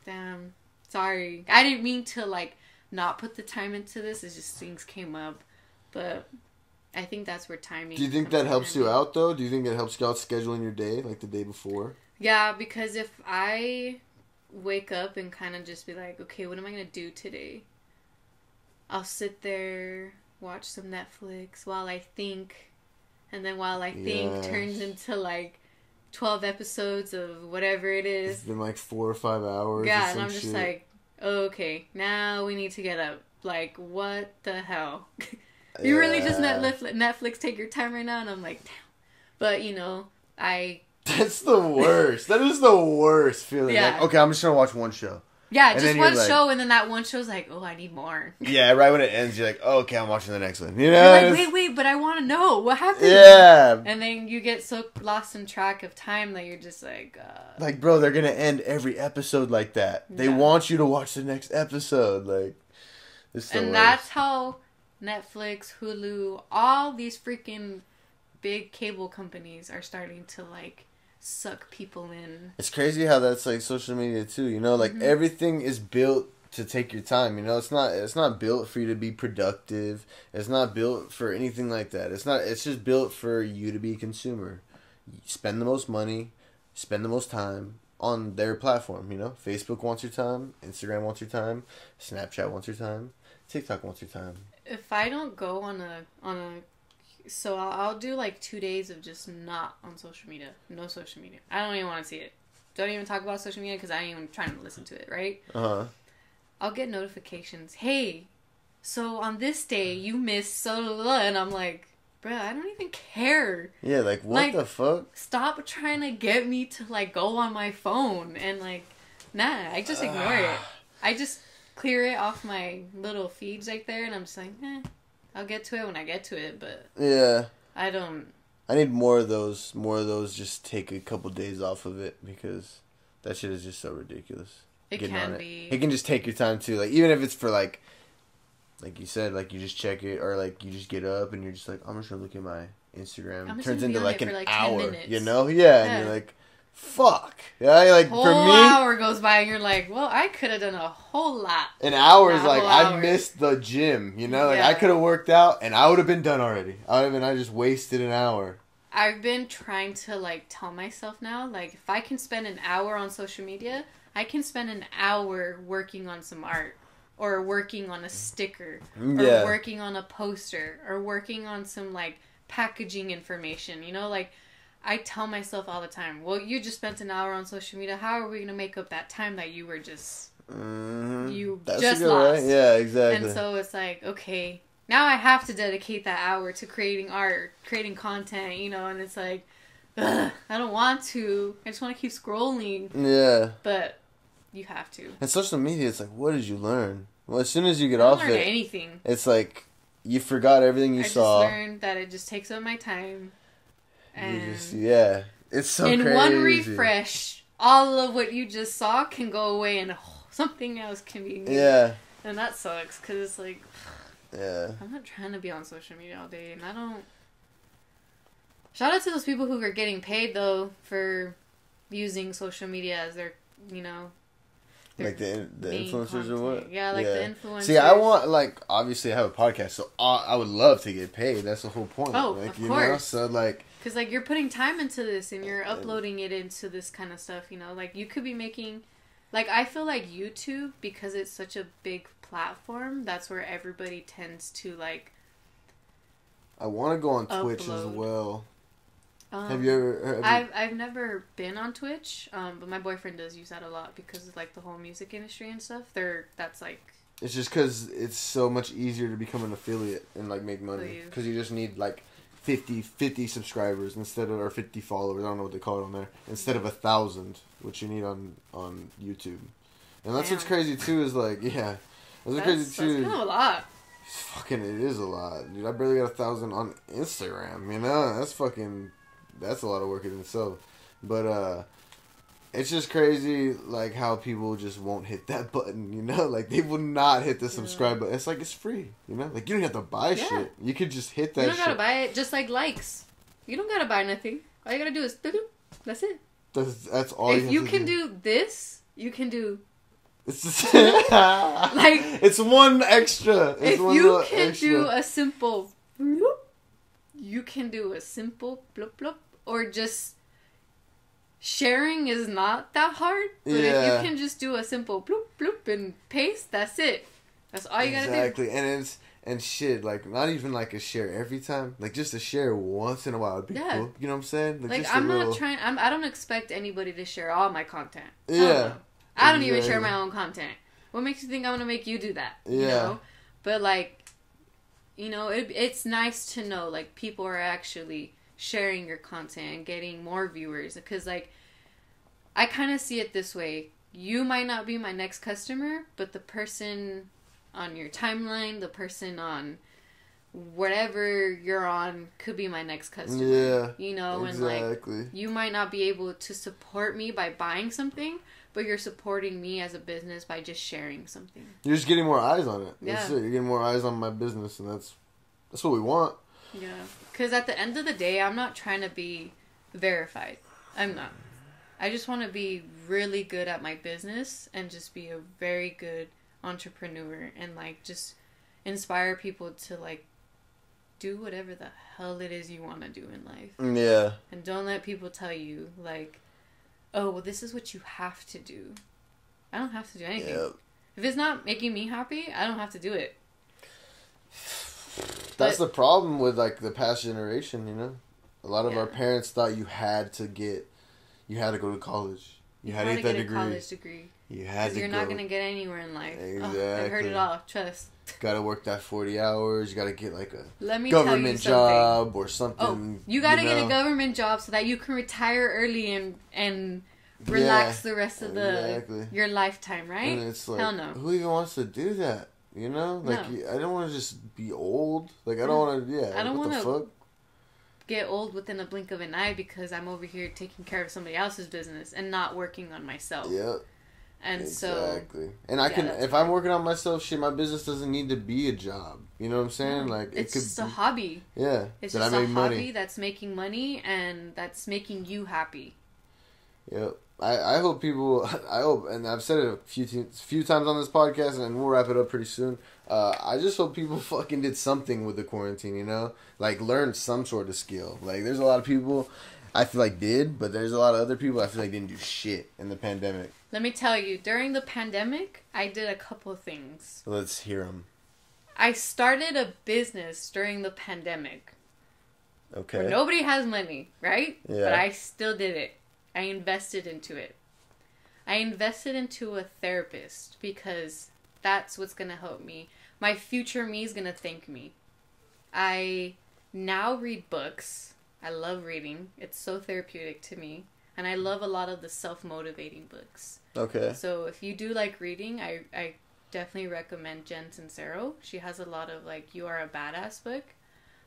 damn. Sorry. I didn't mean to like not put the time into this. It's just things came up. But I think that's where timing Do you think that in helps you out though? Do you think it helps you out scheduling your day like the day before? Yeah, because if I wake up and kind of just be like, okay, what am I going to do today? I'll sit there, watch some Netflix while I think. And then while I think Yes. turns into like 12 episodes of whatever it is. It's been like four or five hours. Yeah, and I'm just shit. like, okay, now we need to get up. Like, what the hell? you really just let Netflix, Netflix take your time right now? And I'm like, damn. But, you know, I That's the worst. that is the worst feeling. Yeah. Like, okay, I'm just gonna watch one show. Yeah, And just one like- show, and then that one show's like, oh, I need more. Yeah, right when it ends, you're like, oh, okay, I'm watching the next one. You You're know? like, wait, wait, but I want to know what happened. Yeah. And then you get so lost in track of time that you're just like, uh, Like, bro, they're gonna end every episode like that. They Yeah. want you to watch the next episode. Like, and worst. that's how Netflix, Hulu, all these freaking big cable companies are starting to like suck people in. It's crazy how that's like social media too. You know, like Mhm. everything is built to take your time. You know, it's not it's not built for you to be productive. It's not built for anything like that. It's not. It's just built for you to be a consumer. You spend the most money, spend the most time on their platform. You know, Facebook wants your time, Instagram wants your time, Snapchat wants your time, TikTok wants your time. If I don't go on a on a so I'll, I'll do like two days of just not on social media, no social media. I don't even want to see it. Don't even talk about social media because I ain't even trying to listen to it. Right? Uh huh. I'll get notifications. Hey, so on this day you missed so blah, blah, blah," and I'm like, bruh, I don't even care. Yeah, like what Like- the fuck? Stop trying to get me to like go on my phone and like, nah, I just ignore it. I just clear it off my little feeds right there, and I'm just like, eh, I'll get to it when I get to it, but Yeah. I don't. I need more of those. More of those. Just take a couple days off of it because that shit is just so ridiculous. It getting can on be. It can just take your time too. Like even if it's for like, like you said, like you just check it or like you just get up and you're just like, I'm just gonna look at my Instagram. Turns into like it an like, 10 hour. You know? Yeah, and you're like, fuck. Yeah, like whole for me, an hour goes by, and you're like, well, I could have done a whole lot. an hour is like whole I hour. missed the gym. You know, like I could have worked out and I would have been done already. I would have been. I just wasted an hour. I've been trying to like tell myself now, like if I can spend an hour on social media, I can spend an hour working on some art or working on a sticker mm, or Yeah. working on a poster or working on some like packaging information. You know, like I tell myself all the time, well, you just spent an hour on social media. How are we going to make up that time that you were just hmm You That's just good way. lost. Yeah, exactly. And so it's like, okay, now I have to dedicate that hour to creating art, creating content, you know, and it's like, ugh, I don't want to. I just want to keep scrolling, Yeah. but you have to. And social media, it's like, what did you learn? Well, as soon as you get I off learn it, anything. it's like you forgot everything you I saw. just learned that it just takes up my time. And just, yeah, it's so in crazy. one refresh, all of what you just saw can go away and something else can be new. Yeah, And that sucks because it's like, yeah. I'm not trying to be on social media all day, and I don't. Shout out to those people who are getting paid though for using social media as their, you know, Like the the influencers or what? content. Yeah, like the influencers. See, I want like obviously I have a podcast, so I, I would love to get paid. That's the whole point. Oh, like, of you know, course. so like Because, like, you're putting time into this and you're uploading it into this kind of stuff, you know? Like, you could be making. Like, I feel like YouTube, because it's such a big platform, that's where everybody tends to, like. I want to go on Twitch as well. Um, have you ever? Have you- I've, I've never been on Twitch, um, but my boyfriend does use that a lot because of, like, the whole music industry and stuff. They're. That's, like. It's just because it's so much easier to become an affiliate and like make money because you just need like 50, 50 subscribers instead of or fifty followers. I don't know what they call it on there instead of a thousand, which you need on on YouTube. And that's what's crazy too is like yeah, that's what's That's, crazy that's too. kind of a lot. Fucking, it is a lot, dude. I barely got a thousand on Instagram. You know, that's fucking, that's a lot of work in itself. But uh, it's just crazy, like how people just won't hit that button. You know, like they will not hit the Yeah. subscribe button. It's like it's free. You know, like you don't have to buy Yeah. shit. You could just hit that You don't shit. gotta buy it, just like likes. You don't gotta buy nothing. All you gotta do is. That's it. That's, that's all. if you, you to can do this, you can do It's just, like it's one extra. It's if one you can extra. do a simple bloop, you can do a simple bloop bloop or just sharing is not that hard but if you can just do a simple bloop bloop and paste that's it that's all you gotta do. exactly, and it's and shit like not even like a share every time, like just a share once in a while would be Yeah. cool. You know what I'm saying? like just a i'm not trying I'm, i don't expect anybody to share all my content Yeah. i don't even share my own content what makes you think i'm gonna make you do that you Yeah. know but like you know it, it's nice to know like people are actually sharing your content and getting more viewers because like i kind of see it this way you might not be my next customer but the person on your timeline the person on whatever you're on could be my next customer Yeah, you know and like you might not be able to support me by buying something but you're supporting me as a business by just sharing something You're just getting more eyes on it. That's Yeah. it. You're getting more eyes on my business, and that's that's what we want. Yeah. Because at the end of the day, I'm not trying to be verified. I'm not. I just want to be really good at my business and just be a very good entrepreneur and like just inspire people to like do whatever the hell it is you want to do in life. Mm, yeah, And don't let people tell you like, "Oh, well this is what you have to do." I don't have to do anything. yeah. If it's not making me happy, I don't have to do it. That's But- the problem with like the past generation. You know, a lot of Yeah. our parents thought you had to get, you had to go to college. You, had to get to that get degree. a college degree. You had to. You're go. not going to get anywhere in life. Oh, I've heard it all. Trust. Got to work that forty hours. You got to get like a Let me government job or oh, something. Oh, you got to get know? a government job so that you can retire early and and relax the rest of the exactly. your lifetime, right? And it's like, Hell no. who even wants to do that? You know, like No. I don't want to just be old. Like I don't mm. want to. Yeah, I don't wanna- Get old within a blink of an eye because I'm over here taking care of somebody else's business and not working on myself. Yeah, And so exactly. and I Yeah, can if I'm working on myself, shit. My business doesn't need to be a job. You know what I'm saying? like it's it could. just a be, hobby. yeah, It's that just I a make hobby money. that's making money and that's making you happy. Yep. I, I hope people. I hope, and I've said it a few te- few times on this podcast, and we'll wrap it up pretty soon. Uh, I just hope people fucking did something with the quarantine. You know, like learn some sort of skill. Like, there's a lot of people I feel like did, but there's a lot of other people I feel like didn't do shit in the pandemic. Let me tell you, during the pandemic, I did a couple things. Let's hear them. I started a business during the pandemic. Okay. Where nobody has money, right? Yeah. But I still did it. I invested into it. I invested into a therapist because that's what's going to help me. My future me is going to thank me. I now read books. I love reading. It's so therapeutic to me. And I love a lot of the self motivating books. Okay. So if you do like reading, I, I definitely recommend Jen Sincero. She has a lot of like You Are a Badass book.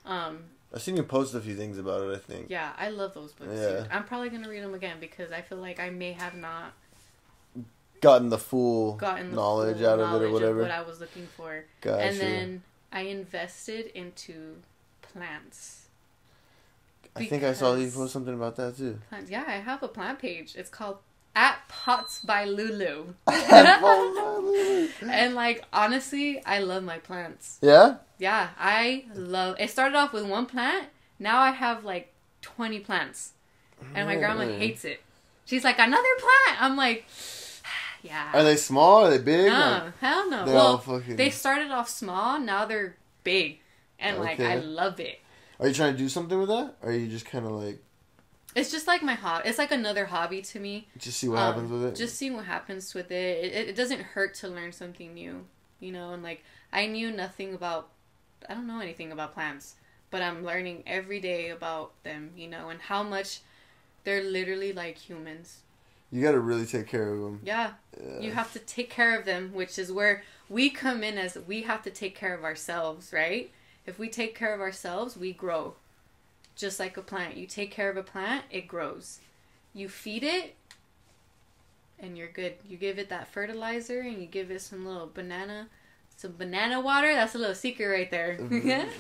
Um, I've seen you post a few things about it. I think. yeah, I love those books. Yeah. dude. I'm probably gonna read them again because I feel like I may have not Gotten the full gotten the knowledge full out of it or whatever. what I was looking for. Gotcha. And then I invested into plants. I think I saw you post something about that too. Plants. Yeah, I have a plant page. It's called at Pots by Lulu. and like honestly, I love my plants. yeah. Yeah, I love. It started off with one plant. Now I have like twenty plants, and my grandma hates it. She's like another plant. I'm like, yeah. Are they small? Are they big? no, Like, hell no. Well, fucking. they started off small. Now they're big, and like I love it. Are you trying to do something with that? Or are you just kind of like It's just like my hobby. It's like another hobby to me. just see what Um, happens with it? Just seeing what happens with it. It, it. it doesn't hurt to learn something new, you know. And like I knew nothing about, I don't know anything about plants, but I'm learning every day about them, you know, and how much they're literally like humans. you got to really take care of them. Yeah, Yeah. you have to take care of them, which is where we come in as we have to take care of ourselves, right? If we take care of ourselves, we grow. Just like a plant. You take care of a plant, it grows. You feed it, and you're good. You give it that fertilizer, and you give it some little banana, some banana water. That's a little secret right there. banana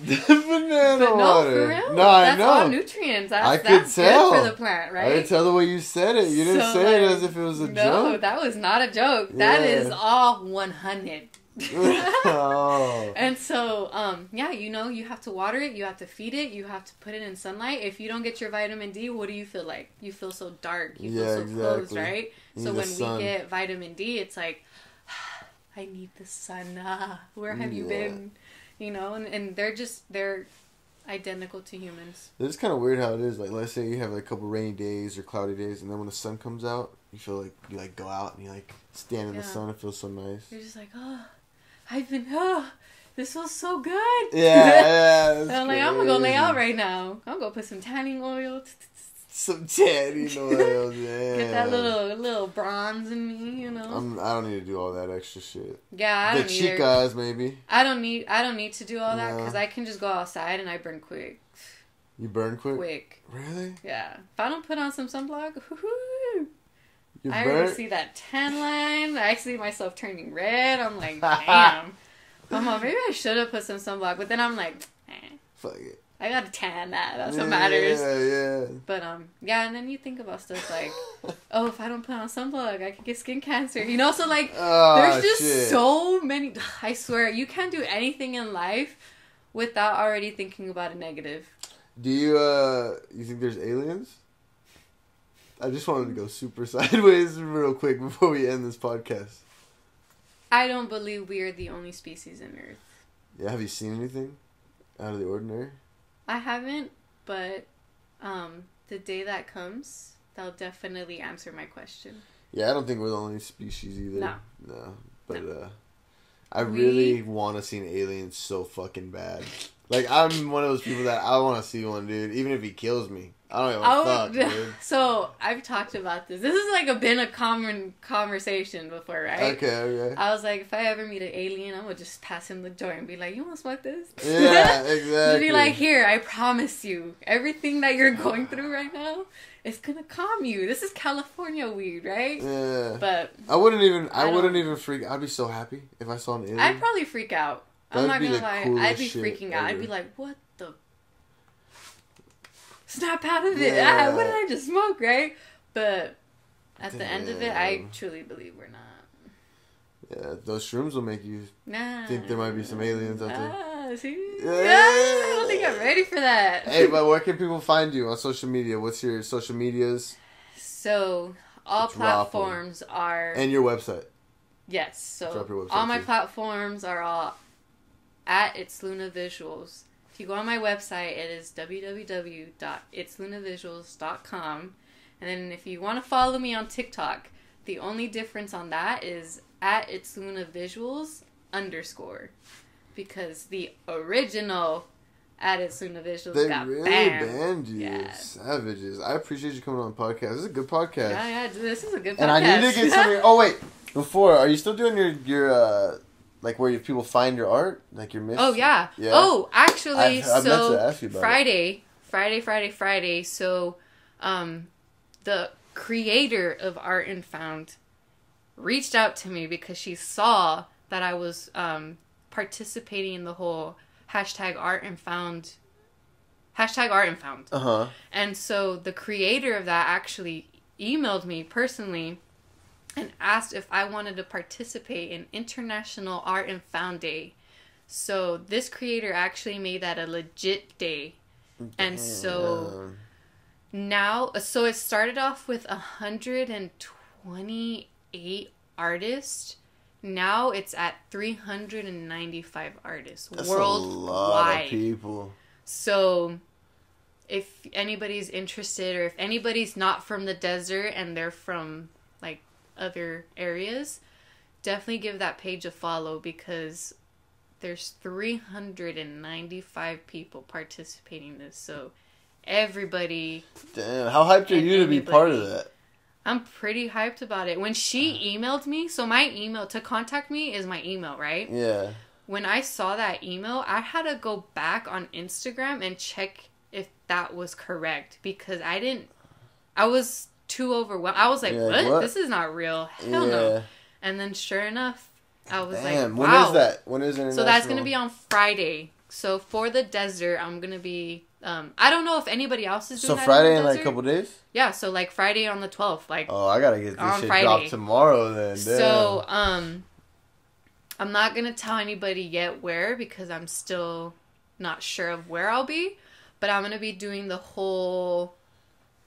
but no, water. for real. No, I that's know. all nutrients. That's, I could that's tell. good for the plant, right? I could tell the way you said it. You didn't So, say it as if it was a no, joke. that was not a joke. That is Yeah. all 100. Oh. And so, um, yeah, you know, you have to water it, you have to feed it, you have to put it in sunlight. If you don't get your vitamin D, what do you feel like? You feel so dark, you Yeah, feel so closed, right? You so when sun. we get vitamin D, it's like, I need the sun. Ah, where have you Yeah. been? You know, and, and they're just, they're identical to humans. It's kind of weird how it is. Like, let's say you have like a couple rainy days or cloudy days, and then when the sun comes out, you feel like you like go out and you like stand in the sun. It feels so nice. You're just like, oh, I've been, oh, this feels so good. Yeah, yeah. I'm like, I'm gonna go lay out right now. I'm gonna put some tanning oil. Some tanning oil, yeah. Get that little little bronze in me, you know. I'm, I don't need to do all that extra shit. yeah, I the don't either. chicas, maybe. I don't need. I don't need to do all that because I can just go outside and I burn quick, You burn quick. quick. Really? Yeah. If I don't put on some sunblock, whoo-hoo, You I already see that tan line. I see myself turning red. I'm like, damn. I'm like, maybe I should have put some sunblock, but then I'm like, eh, Fuck it. I got to tan that. That's what yeah, matters. Yeah, But um, yeah, and then you think about stuff like, oh, if I don't put on sunblock, I could get skin cancer. You know, so like, Oh, there's just shit. so many. I swear, you can't do anything in life without already thinking about a negative. Do you uh you think there's aliens? I just wanted to go super sideways real quick before we end this podcast. I don't believe we are the only species in Earth. Yeah, have you seen anything out of the ordinary? I haven't, but um, the day that comes, they'll definitely answer my question. Yeah, I don't think we're the only species either. No. No. But uh I We- really want to see an alien so fucking bad. Like I'm one of those people that I want to see one, dude. Even if he kills me, I don't a Oh, fuck, dude. so I've talked about this. This is like a been a common conversation before, right? Okay, okay. I was like, if I ever meet an alien, I'm gonna just pass him the joint and be like, "You want to smoke this?" Yeah, exactly. be like, "Here, I promise you, everything that you're going through right now, it's gonna calm you. This is California weed, right?" Yeah. But I wouldn't even. I, I wouldn't even freak. I'd be so happy if I saw an alien. I'd probably freak out. I'm not gonna lie. I'd be freaking out. I'd be like, "What the." Snap out of it! Ah, what did I just smoke? Right? But at the end of it, I truly believe we're not. yeah, those shrooms will make you. Nah. Think there might be some aliens out there. Ah, see? Yeah. Yeah, I don't think I'm ready for that. Hey, but where can people find you on social media? What's your social medias So all platforms are and your website? yes. So Drop your website, all my too. platforms are all at It's Luna Visuals. You go on my website, it is www.itslunavisuals.com. And then if you want to follow me on TikTok, the only difference on that is at It's Luna Visuals underscore. Because the original added Suna visuals They got really banned. banned you, Yeah. savages. I appreciate you coming on the podcast. This is a good podcast. Yeah, yeah, this is a good podcast. And I need to get something. Oh wait, before are you still doing your your uh like where you, people find your art, like your miss? Oh yeah. Yeah. Oh, actually, I've- so to ask you about it. Friday, Friday, Friday, Friday. So, um, the creator of Art and Found reached out to me because she saw that I was um participating in the whole hashtag Art and Found. Hashtag Art and Found. Uh huh. And so the creator of that actually emailed me personally and asked if I wanted to participate in International Art and Found Day. So this creator actually made that a legit day. And so now, so it started off with 128 artists. Now it's at 395 artists That's worldwide. a lot of people. So, if anybody's interested, or if anybody's not from the desert and they're from like other areas, definitely give that page a follow because there's 395 people participating in this. So, everybody, Damn, how hyped are you to be part of that? I'm pretty hyped about it. When she emailed me, so my email to contact me is my email, right? Yeah. when I saw that email, I had to go back on Instagram and check if that was correct because I didn't. I was too overwhelmed. I was like, Yeah, what? what? This is not real. Hell yeah. no. And then sure enough, I was Damn. like, When wow. is that? When is international? So that's going to be on Friday. So for the desert, I'm going to be. Um, I don't know if anybody else is doing So that Friday in, like a couple days. Yeah, so like Friday on the 12th. Like, Oh, I gotta get this shit Friday. dropped tomorrow then. Damn. So, um, I'm not gonna tell anybody yet where because I'm still not sure of where I'll be. But I'm gonna be doing the whole.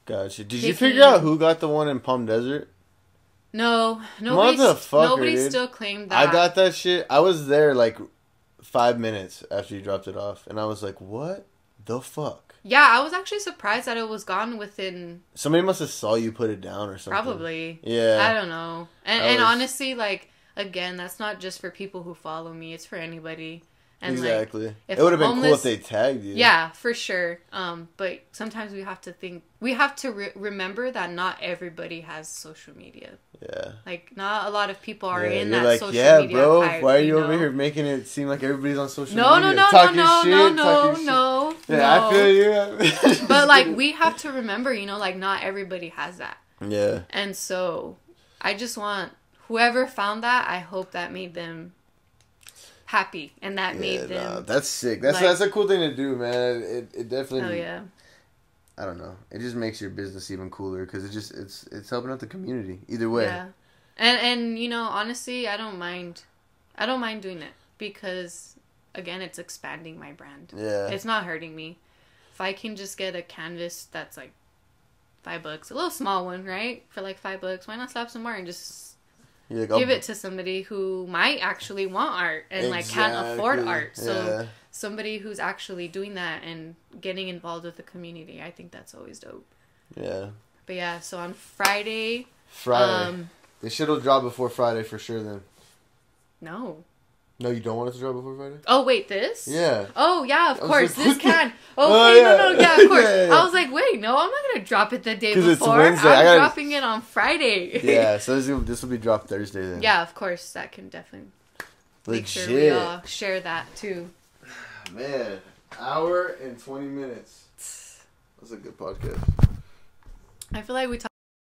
Gotcha. Did you figure out who got the one in Palm Desert? No, nobody. Nobody dude. still claimed that. I got that shit. I was there like five minutes after you dropped it off, and I was like, "What the fuck?" Yeah, I was actually surprised that it was gone within Somebody must have saw you put it down or something. probably. Yeah. I don't know. And I and was- honestly, like again, that's not just for people who follow me. It's for anybody. And exactly. if it would have been homeless- cool if they tagged you. Yeah, for sure. Um, but sometimes we have to think. We have to re- remember that not everybody has social media. Yeah. Like, not a lot of people are Yeah, in that like, social yeah, media bro. hype, why are you, over know? here making it seem like everybody's on social No, no, media? no, no, talking no, shit, no, no, shit. no, Yeah, no. I feel you. But like, we have to remember, you know, like not everybody has that, Yeah. and so I just want whoever found that. I hope that made them happy and that Yeah, made nah, them. that's sick. That's like- that's a cool thing to do, man. It it definitely. Oh yeah. I don't know. It just makes your business even cooler because it just it's it's helping out the community either way. Yeah. And and you know, honestly, I don't mind I don't mind doing it because again, it's expanding my brand. Yeah. It's not hurting me. If I can just get a canvas that's like 5 bucks, a little small one, right? For like 5 bucks, why not slap some art and just like, give oh, it to somebody who might actually want art and like can't afford art. So Yeah. somebody who's actually doing that and getting involved with the community, I think that's always dope. Yeah. But yeah, so on Friday, Friday. um the shit will drop before Friday for sure. Then. no. No, you don't want it to drop before Friday. Oh wait, this? Yeah. Oh yeah, of course. like, this can. Oh, okay, Oh, no, yeah. no, yeah, of course. Yeah, yeah. I was like, wait, no, I'm not gonna drop it the day 'Cause it's before. Wednesday. I'm gotta- dropping it on Friday. Yeah. So this will, this will be dropped Thursday then. yeah, of course. That can definitely make sure we all share that too. Man, hour and twenty minutes. That's a good podcast. I feel like we talk.